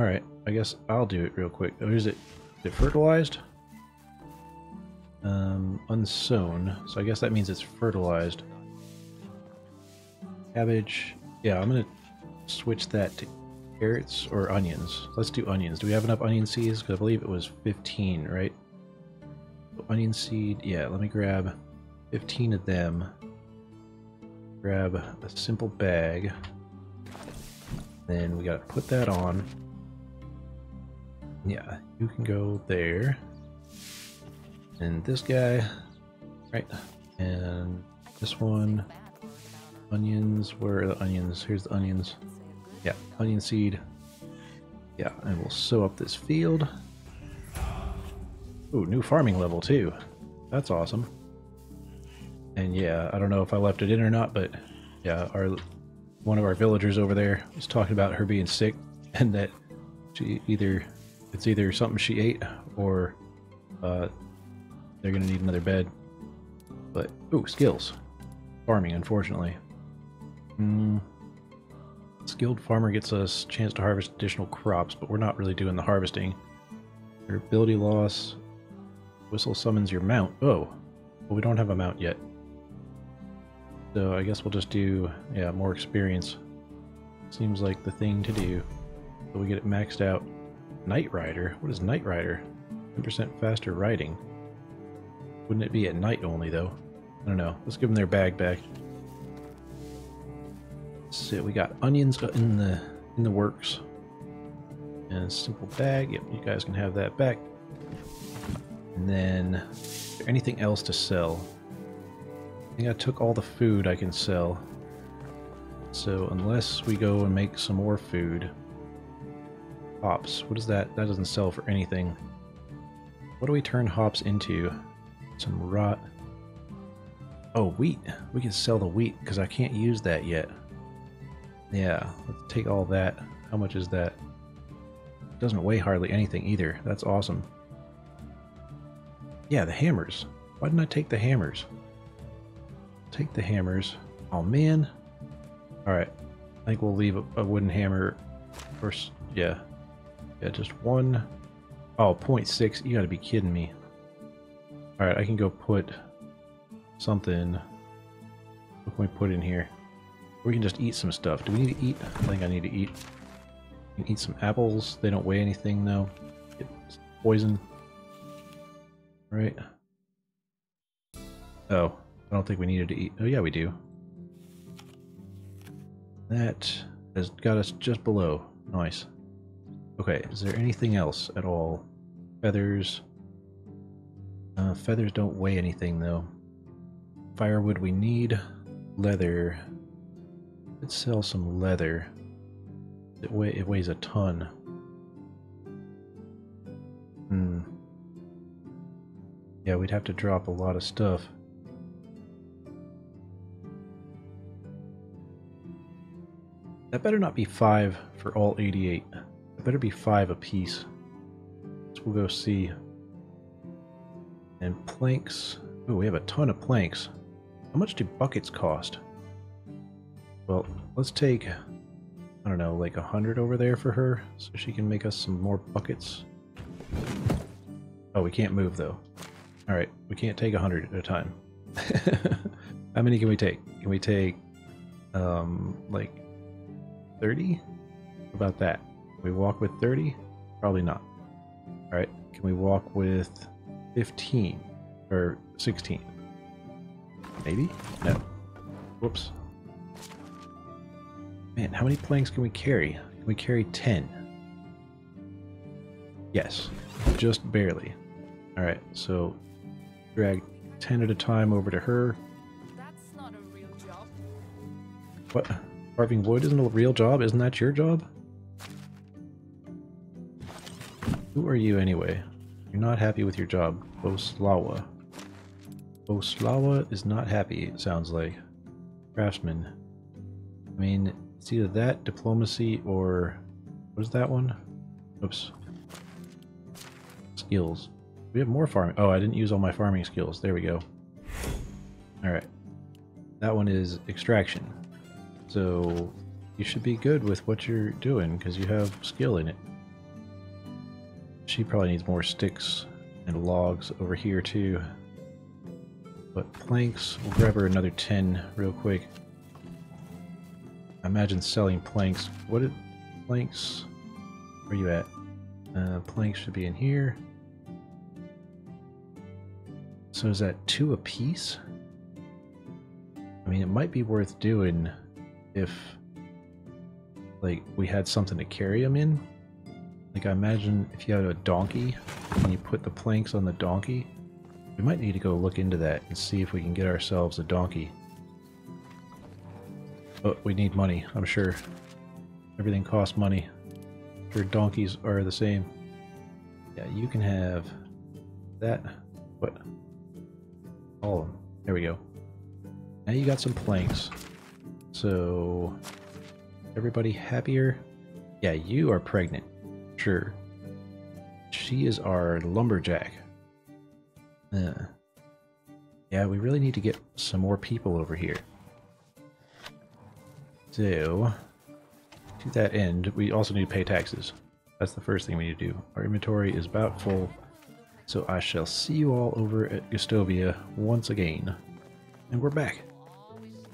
Alright, I guess I'll do it real quick. Oh, is it, is it fertilized? Um, unsown. So I guess that means it's fertilized. Cabbage. Yeah, I'm gonna switch that to carrots or onions. Let's do onions. Do we have enough onion seeds? Because I believe it was 15, right? onion seed. Yeah, let me grab 15 of them. Grab a simple bag. Then we gotta put that on. Yeah, you can go there. And this guy, right? And this one, onions. Where are the onions? Here's the onions. Yeah, onion seed. Yeah, and we'll sow up this field. Ooh, new farming level too. That's awesome. And yeah, I don't know if I left it in or not, but yeah, our one of our villagers over there was talking about her being sick and that she either it's either something she ate or uh, they're gonna need another bed. But ooh, skills. Farming, unfortunately. Mm. Skilled farmer gets us chance to harvest additional crops, but we're not really doing the harvesting. Your ability loss. Whistle summons your mount. Oh, well, we don't have a mount yet. So I guess we'll just do, yeah, more experience. Seems like the thing to do. So we get it maxed out. Night Rider? What is Night Rider? 10% faster riding. Wouldn't it be at night only, though? I don't know. Let's give them their bag back. So we got onions in the in the works. And a simple bag. Yep, you guys can have that back. And then is there anything else to sell? I think I took all the food I can sell. So unless we go and make some more food. Hops. What is that? That doesn't sell for anything. What do we turn hops into? Some rot. Oh, wheat. We can sell the wheat because I can't use that yet. Yeah, let's take all that. How much is that? Doesn't weigh hardly anything either. That's awesome. Yeah, the hammers. Why didn't I take the hammers? Take the hammers. Oh man. Alright. I think we'll leave a, a wooden hammer first. Yeah. Yeah, just one. Oh, 0.6. You gotta be kidding me. Alright, I can go put something. What can we put in here? We can just eat some stuff. Do we need to eat? I think I need to eat. Eat some apples. They don't weigh anything though. It's poison. Right. Oh, I don't think we needed to eat. Oh yeah, we do. That has got us just below. Nice. Okay, is there anything else at all? Feathers. Uh, feathers don't weigh anything though. Firewood we need. Leather. Let's sell some leather. It, weigh, it weighs a ton. Hmm. Yeah, we'd have to drop a lot of stuff. That better not be five for all 88. Better be five apiece. So we'll go see. And planks. Oh, we have a ton of planks. How much do buckets cost? Well, let's take, I don't know, like a hundred over there for her, so she can make us some more buckets. Oh, we can't move though. All right, we can't take a hundred at a time. How many can we take? Can we take, um, like 30? About that. Can we walk with 30? Probably not. All right, can we walk with 15 or 16? Maybe? No. Whoops. Man, how many planks can we carry? Can we carry 10? Yes, just barely. Alright, so drag 10 at a time over to her. That's not a real job. What? Carving wood isn't a real job? Isn't that your job? Who are you anyway? You're not happy with your job. Boslawa. Boslawa is not happy, it sounds like. Craftsman. I mean, it's either that, diplomacy, or... What is that one? Oops. Skills. We have more farming. Oh, I didn't use all my farming skills. There we go. Alright. That one is extraction. So you should be good with what you're doing because you have skill in it. She probably needs more sticks and logs over here too. But planks, we'll grab her another 10 real quick. I imagine selling planks. What did planks? Where you at? Uh, planks should be in here. So is that two a piece? I mean, it might be worth doing if, like, we had something to carry them in. Like, I imagine if you had a donkey and you put the planks on the donkey, we might need to go look into that and see if we can get ourselves a donkey. But we need money, I'm sure. Everything costs money. Sure donkeys are the same. Yeah, you can have that. What? All of them. There we go. Now you got some planks. So, everybody happier? Yeah, you are pregnant. Sure. She is our lumberjack. Uh, yeah, we really need to get some more people over here. So, to that end, we also need to pay taxes. That's the first thing we need to do. Our inventory is about full, so I shall see you all over at Gostovia once again. And we're back.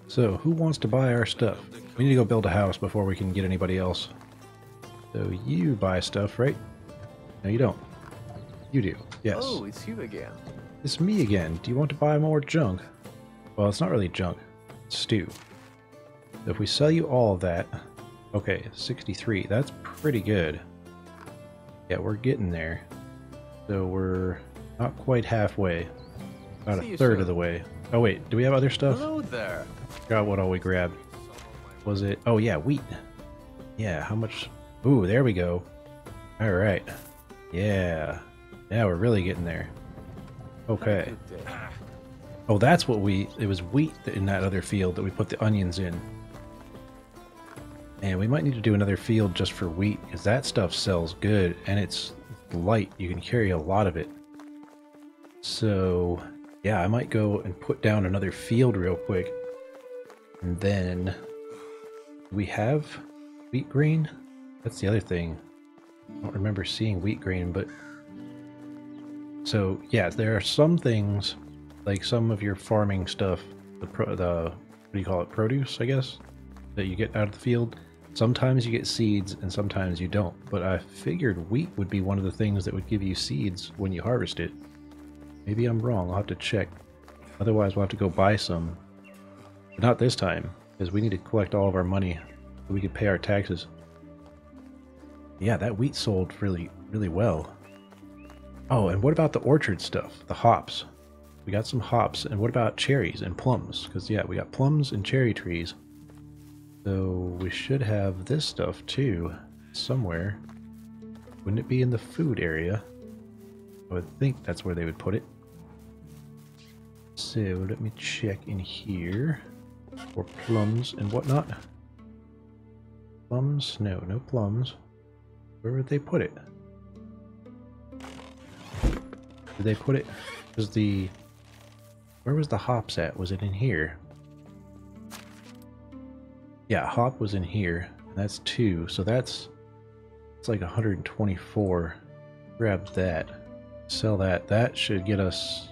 So, who wants to buy our stuff? We need to go build a house before we can get anybody else. So, you buy stuff, right? No, you don't. You do. Yes. Oh, it's you again. It's me again. Do you want to buy more junk? Well, it's not really junk. It's stew. So if we sell you all of that, okay, 63. That's pretty good. Yeah, we're getting there. So we're not quite halfway. About See a third soon. of the way. Oh wait, do we have other stuff? Hello there. Forgot what all we grabbed. Was it? Oh yeah, wheat. Yeah, how much? Ooh, there we go. All right. Yeah. Yeah, we're really getting there. Okay. Oh, that's what we. It was wheat in that other field that we put the onions in. And we might need to do another field just for wheat because that stuff sells good and it's light. You can carry a lot of it. So, yeah, I might go and put down another field real quick. And then we have wheat grain? That's the other thing. I don't remember seeing wheat grain, but so yeah, there are some things like some of your farming stuff, the pro, the what do you call it, produce, I guess, that you get out of the field. Sometimes you get seeds and sometimes you don't. But I figured wheat would be one of the things that would give you seeds when you harvest it. Maybe I'm wrong. I'll have to check. Otherwise, we'll have to go buy some. But not this time, because we need to collect all of our money so we can pay our taxes. Yeah, that wheat sold really, really well. Oh, and what about the orchard stuff? The hops. We got some hops. And what about cherries and plums? Because, yeah, we got plums and cherry trees. So we should have this stuff too, somewhere. Wouldn't it be in the food area? I would think that's where they would put it. So let me check in here for plums and whatnot. Plums? No, no plums. Where would they put it? Did they put it? Was the where was the hops at? Was it in here? Yeah, hop was in here. That's two, so that's it's like 124. Grab that, sell that. That should get us.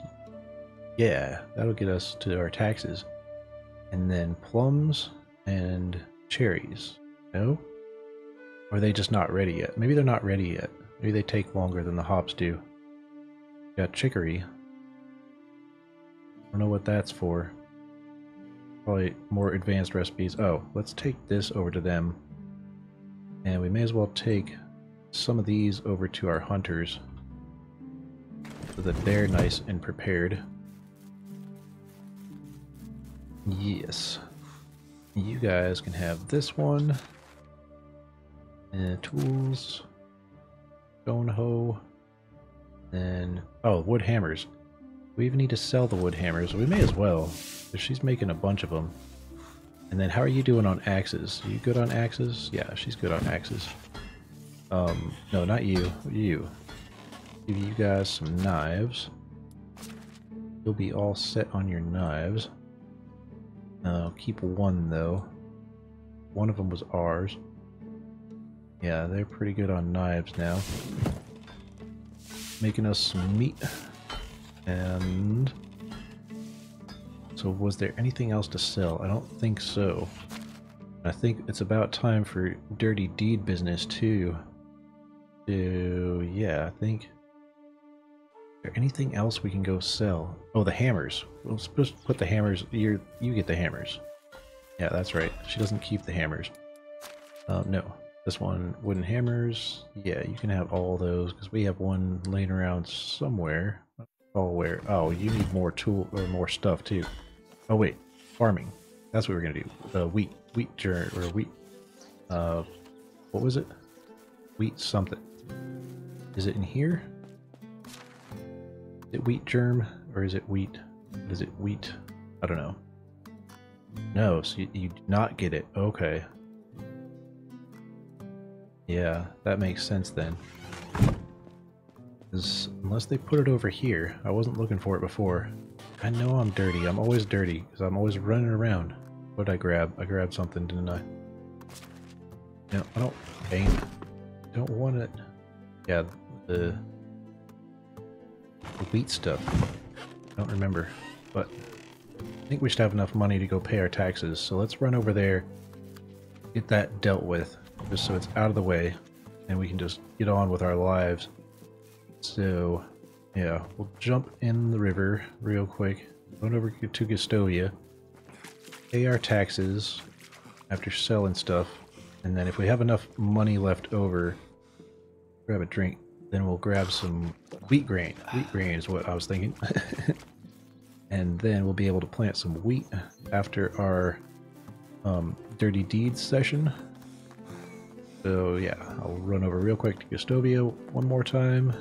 Yeah, that'll get us to our taxes, and then plums and cherries. No, or are they just not ready yet? Maybe they're not ready yet. Maybe they take longer than the hops do. Got chicory. I don't know what that's for. Probably more advanced recipes. Oh, let's take this over to them. And we may as well take some of these over to our hunters. So that they're nice and prepared. Yes. You guys can have this one. And tools. Stone hoe. and oh, wood hammers. We even need to sell the wood hammers. We may as well. she's making a bunch of them. And then how are you doing on axes? you good on axes? Yeah, she's good on axes. Um, no, not you. You. Give you guys some knives. You'll be all set on your knives. Uh, keep one though. One of them was ours. Yeah, they're pretty good on knives now. Making us some meat. And so was there anything else to sell? I don't think so. I think it's about time for dirty deed business too. So yeah, I think is there anything else we can go sell? Oh, the hammers. We'll supposed to put the hammers. You you get the hammers. Yeah, that's right. She doesn't keep the hammers. Um, no, this one wooden hammers. Yeah, you can have all those because we have one laying around somewhere. Oh, where? Oh, you need more tool or more stuff too. Oh wait, farming. That's what we're gonna do. The wheat, wheat germ or wheat. Uh, what was it? Wheat something. Is it in here? Is it wheat germ or is it wheat? Is it wheat? I don't know. No, so you, you do not get it. Okay. Yeah, that makes sense then. 'Cause unless they put it over here, I wasn't looking for it before. I know I'm dirty. I'm always dirty because I'm always running around. What did I grab? I grabbed something, didn't I? No, I don't. Dang. Don't want it. Yeah, the, the wheat stuff. I don't remember, but I think we should have enough money to go pay our taxes. So let's run over there, get that dealt with, just so it's out of the way, and we can just get on with our lives. So, yeah, we'll jump in the river real quick. run over to Gostovia, pay our taxes after selling stuff, and then if we have enough money left over, grab a drink. Then we'll grab some wheat grain. Wheat grain is what I was thinking. and then we'll be able to plant some wheat after our um, dirty deeds session. So yeah, I'll run over real quick to Gostovia one more time,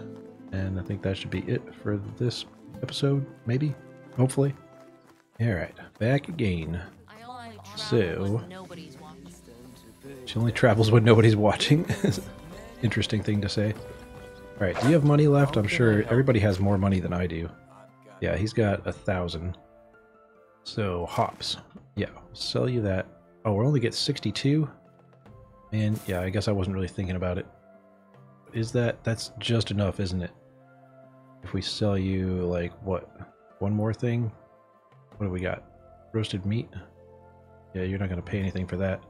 and I think that should be it for this episode. Maybe, hopefully. All right, back again. I only travel So- when nobody's watching. She only travels when nobody's watching. Interesting thing to say. All right, do you have money left? I'm sure everybody has more money than I do. Yeah, he's got a thousand. So hops. Yeah, sell you that. Oh, we only get 62. And yeah, I guess I wasn't really thinking about it. Is that that's just enough, isn't it? If we sell you like what? One more thing? What do we got? Roasted meat? Yeah, you're not gonna pay anything for that.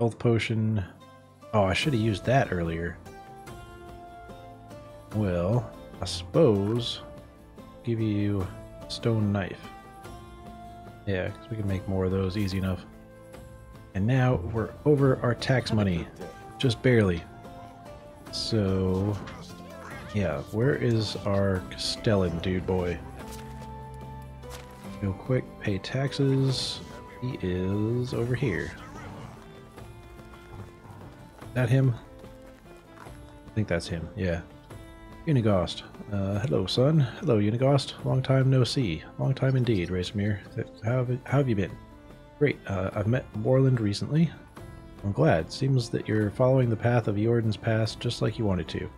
Health potion. Oh, I should have used that earlier. Well, I suppose give you stone knife. Yeah, because we can make more of those easy enough. And now we're over our tax money. Just barely. So, yeah, where is our Castellan dude boy? Real quick, pay taxes. He is over here. That him? I think that's him, yeah. Uniegost. Uh, hello, son. Hello, Uniegost. Long time no see. Long time indeed, Racimir. Th- How have, how have you been? Great. Uh, I've met Warland recently. I'm glad. Seems that you're following the path of Eordan's past just like you wanted to.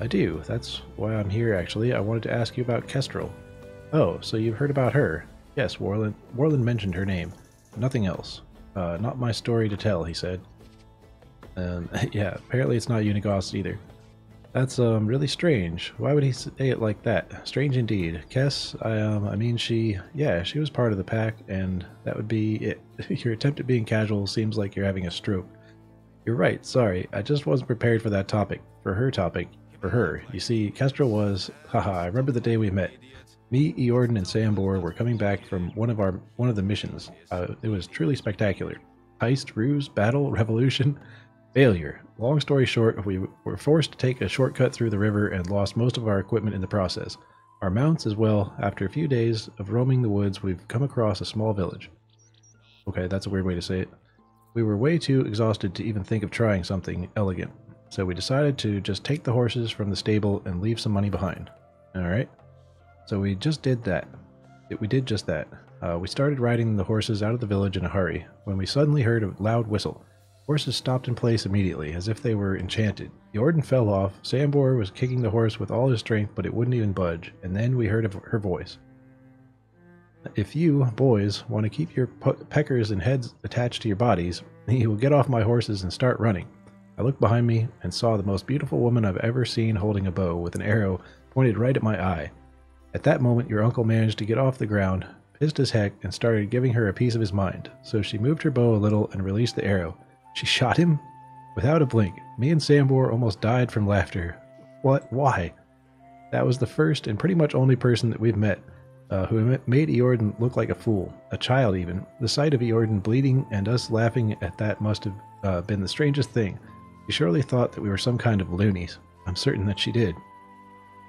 I do. That's why I'm here, actually. I wanted to ask you about Kestrel. Oh, so you've heard about her? Yes, Warland, Warland mentioned her name. Nothing else. Uh, not my story to tell, he said. Um, yeah, apparently it's not Uniegost either. That's um really strange. Why would he say it like that? Strange indeed. Kess, I um I mean she yeah, she was part of the pack and that would be it. Your attempt at being casual seems like you're having a stroke. You're right, sorry. I just wasn't prepared for that topic. For her topic. For her. You see, Kestrel was haha, I remember the day we met. Me, Eordan, and Sambor were coming back from one of our one of the missions. Uh, it was truly spectacular. Heist, ruse, battle, revolution, failure. Long story short, we were forced to take a shortcut through the river and lost most of our equipment in the process. Our mounts as well. After a few days of roaming the woods, we've come across a small village. Okay, that's a weird way to say it. We were way too exhausted to even think of trying something elegant, so we decided to just take the horses from the stable and leave some money behind. Alright? So we just did that. We did just that. Uh, we started riding the horses out of the village in a hurry when we suddenly heard a loud whistle. Horses stopped in place immediately, as if they were enchanted. Eordan fell off. Sambor was kicking the horse with all his strength, but it wouldn't even budge. And then we heard her voice. If you, boys, want to keep your peckers and heads attached to your bodies, you will get off my horses and start running. I looked behind me and saw the most beautiful woman I've ever seen holding a bow with an arrow pointed right at my eye. At that moment, your uncle managed to get off the ground, pissed as heck, and started giving her a piece of his mind. So she moved her bow a little and released the arrow. She shot him without a blink. Me and Sambor almost died from laughter. What? Why? That was the first and pretty much only person that we've met uh, who made Eordan look like a fool, a child even. The sight of Eordan bleeding and us laughing at that must have uh, been the strangest thing. She surely thought that we were some kind of loonies. I'm certain that she did.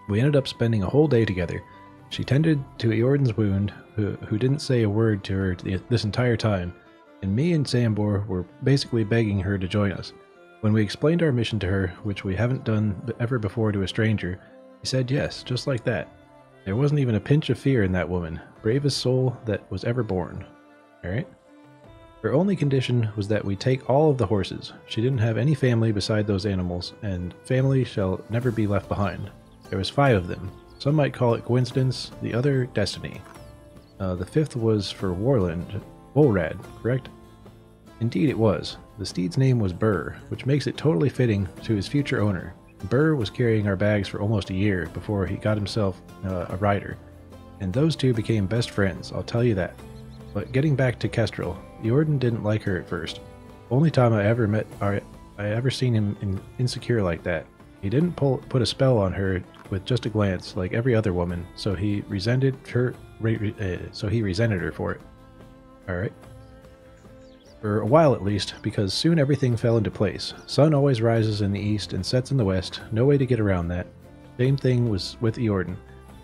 We ended up spending a whole day together. She tended to Eordan's wound, who, who didn't say a word to her this entire time, and me and Sambor were basically begging her to join us. When we explained our mission to her, which we haven't done ever before to a stranger, she said yes, just like that. There wasn't even a pinch of fear in that woman, bravest soul that was ever born. Alright? Her only condition was that we take all of the horses. She didn't have any family beside those animals, and family shall never be left behind. There was five of them. Some might call it coincidence, the other destiny. Uh, the fifth was for Warland, Wolrad, correct? Indeed, it was. The steed's name was Burr, which makes it totally fitting to his future owner. Burr was carrying our bags for almost a year before he got himself uh, a rider, and those two became best friends, I'll tell you that. But getting back to Kestrel, Eordan didn't like her at first. Only time I ever met, I, I ever seen him in, insecure like that. He didn't pull, put a spell on her with just a glance, like every other woman. So he resented her, uh, so he resented her for it. All right. For a while at least, because soon everything fell into place. Sun always rises in the east and sets in the west. No way to get around that. Same thing was with Eordan.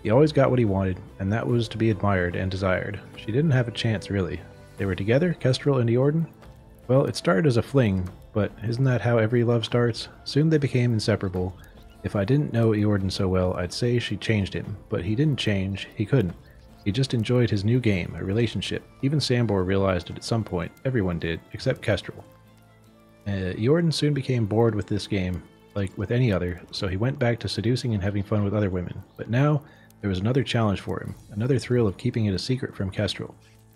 He always got what he wanted, and that was to be admired and desired. She didn't have a chance, really. They were together, Kestrel and Eordan? Well, it started as a fling, but isn't that how every love starts? Soon they became inseparable. If I didn't know Eordan so well, I'd say she changed him, but he didn't change, he couldn't. He just enjoyed his new game, a relationship. Even Sambor realized it at some point. Everyone did, except Kestrel. Uh, Eordan soon became bored with this game, like with any other, so he went back to seducing and having fun with other women. But now, there was another challenge for him, another thrill of keeping it a secret from Kestrel.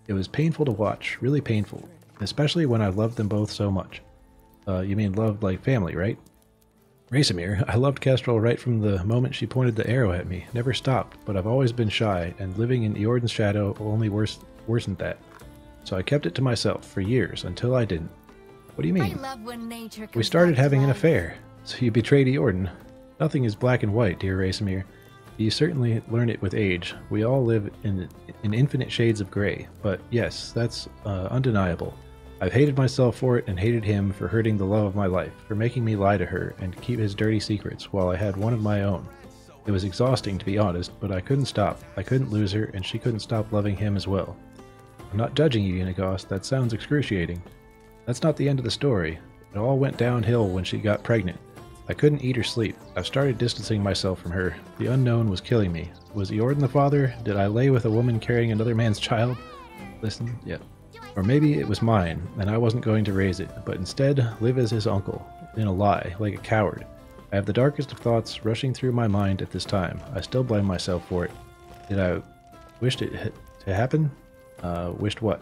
It was painful to watch, really painful, especially when I loved them both so much. Uh, you mean loved like family, right? Racimir, I loved Kestrel right from the moment she pointed the arrow at me. Never stopped, but I've always been shy, and living in Eordan's shadow only worse, worsened that. So I kept it to myself for years until I didn't. What do you mean? I love when nature We started having an affair. So you betrayed Eordan. Nothing is black and white, dear Racimir. You certainly learn it with age. We all live in, in infinite shades of gray. But yes, that's uh, undeniable. I've hated myself for it and hated him for hurting the love of my life, for making me lie to her and keep his dirty secrets while I had one of my own. It was exhausting, to be honest, but I couldn't stop. I couldn't lose her, and she couldn't stop loving him as well. I'm not judging you, Uniegost. That sounds excruciating. That's not the end of the story. It all went downhill when she got pregnant. I couldn't eat or sleep. I've started distancing myself from her. The unknown was killing me. Was Eordan the father? Did I lay with a woman carrying another man's child? Listen, yep. Or maybe it was mine, and I wasn't going to raise it, but instead live as his uncle, in a lie, like a coward. I have the darkest of thoughts rushing through my mind at this time. I still blame myself for it. Did I wished it to happen? Uh, wished what?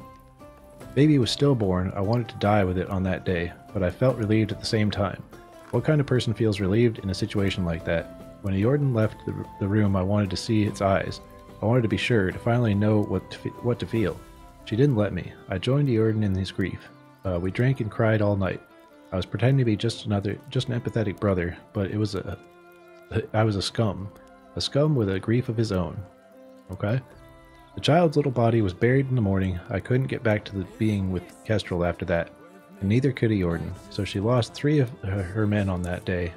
Baby was stillborn. I wanted to die with it on that day, but I felt relieved at the same time. What kind of person feels relieved in a situation like that? When Eordan left the, the room, I wanted to see its eyes. I wanted to be sure, to finally know what to, what to feel. She didn't let me. I joined Eordan in his grief. Uh, we drank and cried all night. I was pretending to be just another, just an empathetic brother, but it was a, I was a scum, a scum with a grief of his own. Okay. The child's little body was buried in the morning. I couldn't get back to the being with Kestrel after that, and neither could Eordan. So she lost three of her men on that day,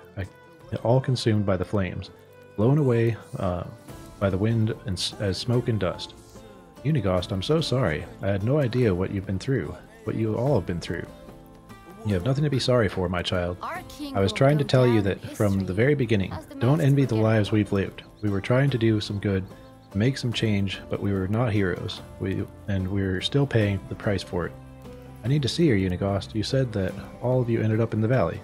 all consumed by the flames, blown away uh, by the wind and as smoke and dust. Uniegost, I'm so sorry. I had no idea what you've been through, what you all have been through. You have nothing to be sorry for, my child. I was trying to tell you that from the very beginning. Don't envy the lives we've lived. We were trying to do some good, make some change, but we were not heroes. We and we're still paying the price for it. I need to see her, Uniegost. You said that all of you ended up in the valley.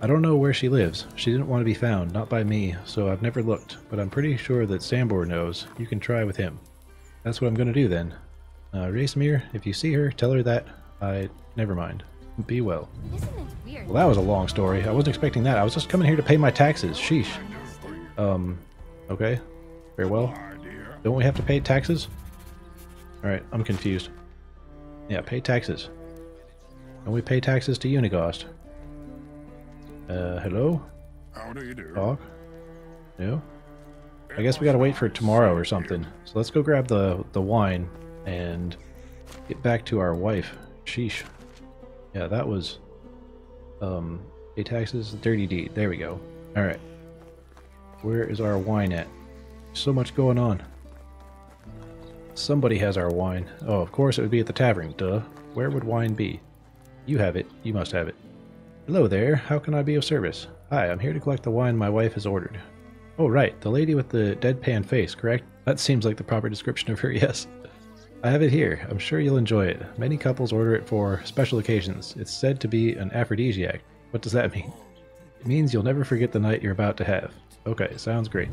I don't know where she lives. She didn't want to be found, not by me, so I've never looked, but I'm pretty sure that Sambor knows. You can try with him. That's what I'm going to do then. Uh, Racimir, if you see her, tell her that. I. Never mind. Be well. Isn't it weird? Well, that was a long story. I wasn't expecting that. I was just coming here to pay my taxes. Sheesh. Um, okay. Very well. Don't we have to pay taxes? Alright, I'm confused. Yeah, pay taxes. Don't we pay taxes to Uniegost? Uh, hello? How do you do? Talk? No? I guess we gotta wait for tomorrow or something. So let's go grab the, the wine and get back to our wife. Sheesh. Yeah, that was um taxes, dirty deed. There we go. Alright. Where is our wine at? So much going on. Somebody has our wine. Oh, of course it would be at the tavern, duh. Where would wine be? You have it. You must have it. Hello there. How can I be of service? Hi, I'm here to collect the wine my wife has ordered. Oh, right. The lady with the deadpan face, correct? That seems like the proper description of her, yes. I have it here. I'm sure you'll enjoy it. Many couples order it for special occasions. It's said to be an aphrodisiac. What does that mean? It means you'll never forget the night you're about to have. Okay, sounds great.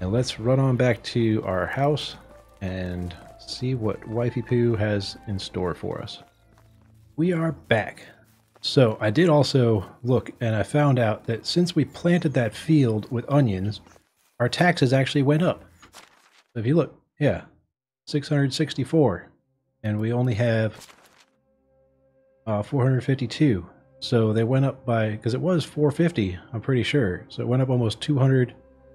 Now let's run on back to our house and see what Wifey Poo has in store for us. We are back. So I did also look and I found out that since we planted that field with onions, our taxes actually went up. So if you look, yeah, 664 and we only have uh, 452. So they went up by because it was 450, I'm pretty sure. So it went up almost 200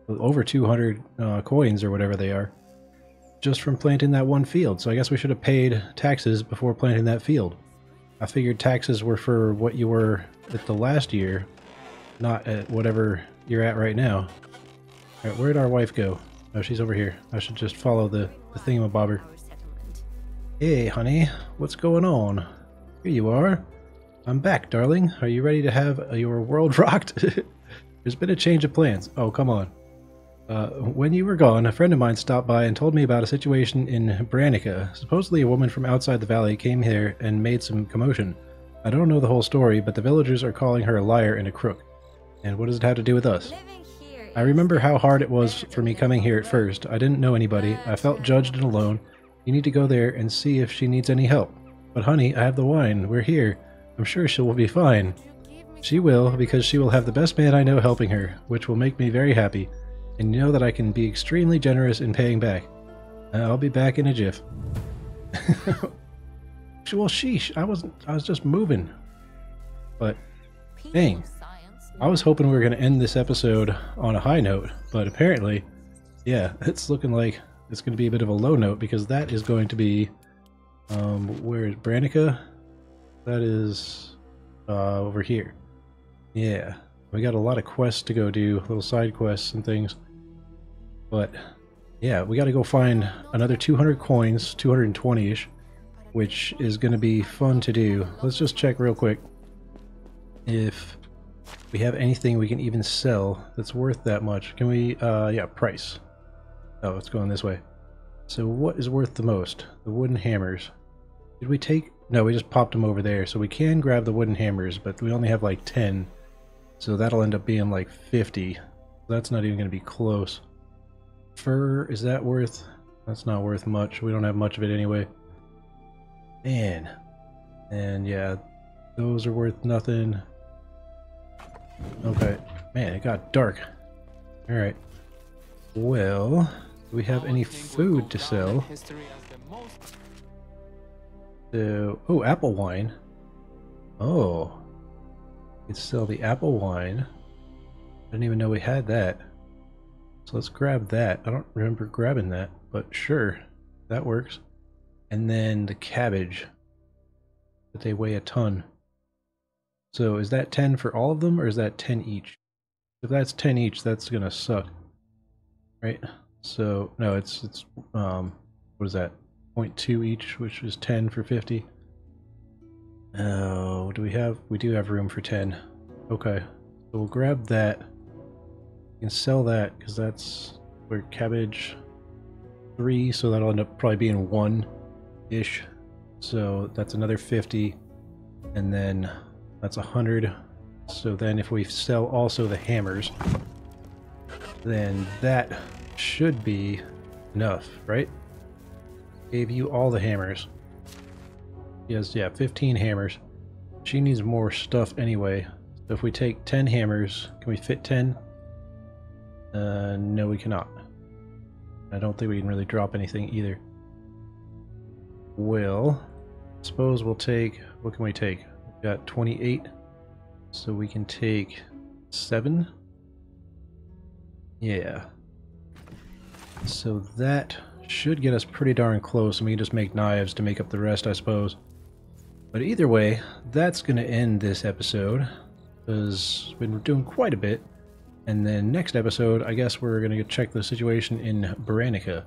over 200 uh, coins or whatever they are. just from planting that one field. So I guess we should have paid taxes before planting that field. I figured taxes were for what you were at the last year, not at whatever you're at right now. All right, where'd our wife go? Oh, she's over here. I should just follow the, the thingamabobber. Hey, honey, what's going on? Here you are. I'm back, darling. Are you ready to have your world rocked? There's been a change of plans. Oh, come on. Uh, when you were gone, a friend of mine stopped by and told me about a situation in Branica. Supposedly, a woman from outside the valley came here and made some commotion. I don't know the whole story, but the villagers are calling her a liar and a crook. And what does it have to do with us? I remember how hard it was for me coming here at first. I didn't know anybody. I felt judged and alone. You need to go there and see if she needs any help. But honey, I have the wine. We're here. I'm sure she will be fine. She will, because she will have the best man I know helping her, which will make me very happy. And you know that I can be extremely generous in paying back. Uh, I'll be back in a jiff. well, sheesh, I wasn't. I was just moving. But dang. I was hoping we were going to end this episode on a high note, but apparently, yeah, it's looking like it's going to be a bit of a low note because that is going to be, um, where is Branica? That is, uh, over here. Yeah, we got a lot of quests to go do, little side quests and things. But, yeah, we got to go find another 200 coins, 220-ish, which is going to be fun to do. Let's just check real quick if we have anything we can even sell that's worth that much. Can we, uh, yeah, price. Oh, it's going this way. So what is worth the most? The wooden hammers. Did we take, no, we just popped them over there. So we can grab the wooden hammers, but we only have like 10. So that'll end up being like 50. That's not even going to be close. Fur, is that worth? That's not worth much. We don't have much of it anyway. Man. And yeah, those are worth nothing. Okay. Man, it got dark. Alright. Well, do we have any food to sell? So, oh, apple wine. Oh. We could sell the apple wine. I didn't even know we had that. So let's grab that. I don't remember grabbing that, but sure. That works. And then the cabbage. But they weigh a ton. So is that 10 for all of them, or is that 10 each? If that's 10 each, that's gonna suck. Right? So, no, it's, it's, um, what is that? 0.2 each, which is 10 for 50. Oh, do we have, we do have room for 10. Okay, so we'll grab that. Can sell that, because that's, where cabbage 3, so that'll end up probably being 1-ish. So that's another 50, and then that's 100. So then if we sell also the hammers, then that should be enough, right? Gave you all the hammers. Yes, yeah, 15 hammers. She needs more stuff anyway. So if we take 10 hammers, can we fit 10? Uh, no, we cannot. I don't think we can really drop anything either. Well, I suppose we'll take, what can we take? We've got 28, so we can take 7. Yeah. So that should get us pretty darn close, and we can just make knives to make up the rest, I suppose. But either way, that's going to end this episode, because we've been doing quite a bit. And then next episode, I guess we're going to check the situation in Baranica.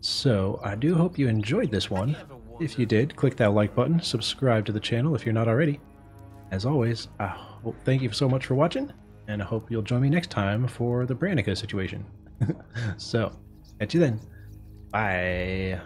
So, I do hope you enjoyed this one. If you did, click that like button, subscribe to the channel if you're not already. As always, I hope, thank you so much for watching, and I hope you'll join me next time for the Branica situation. so, catch you then. Bye.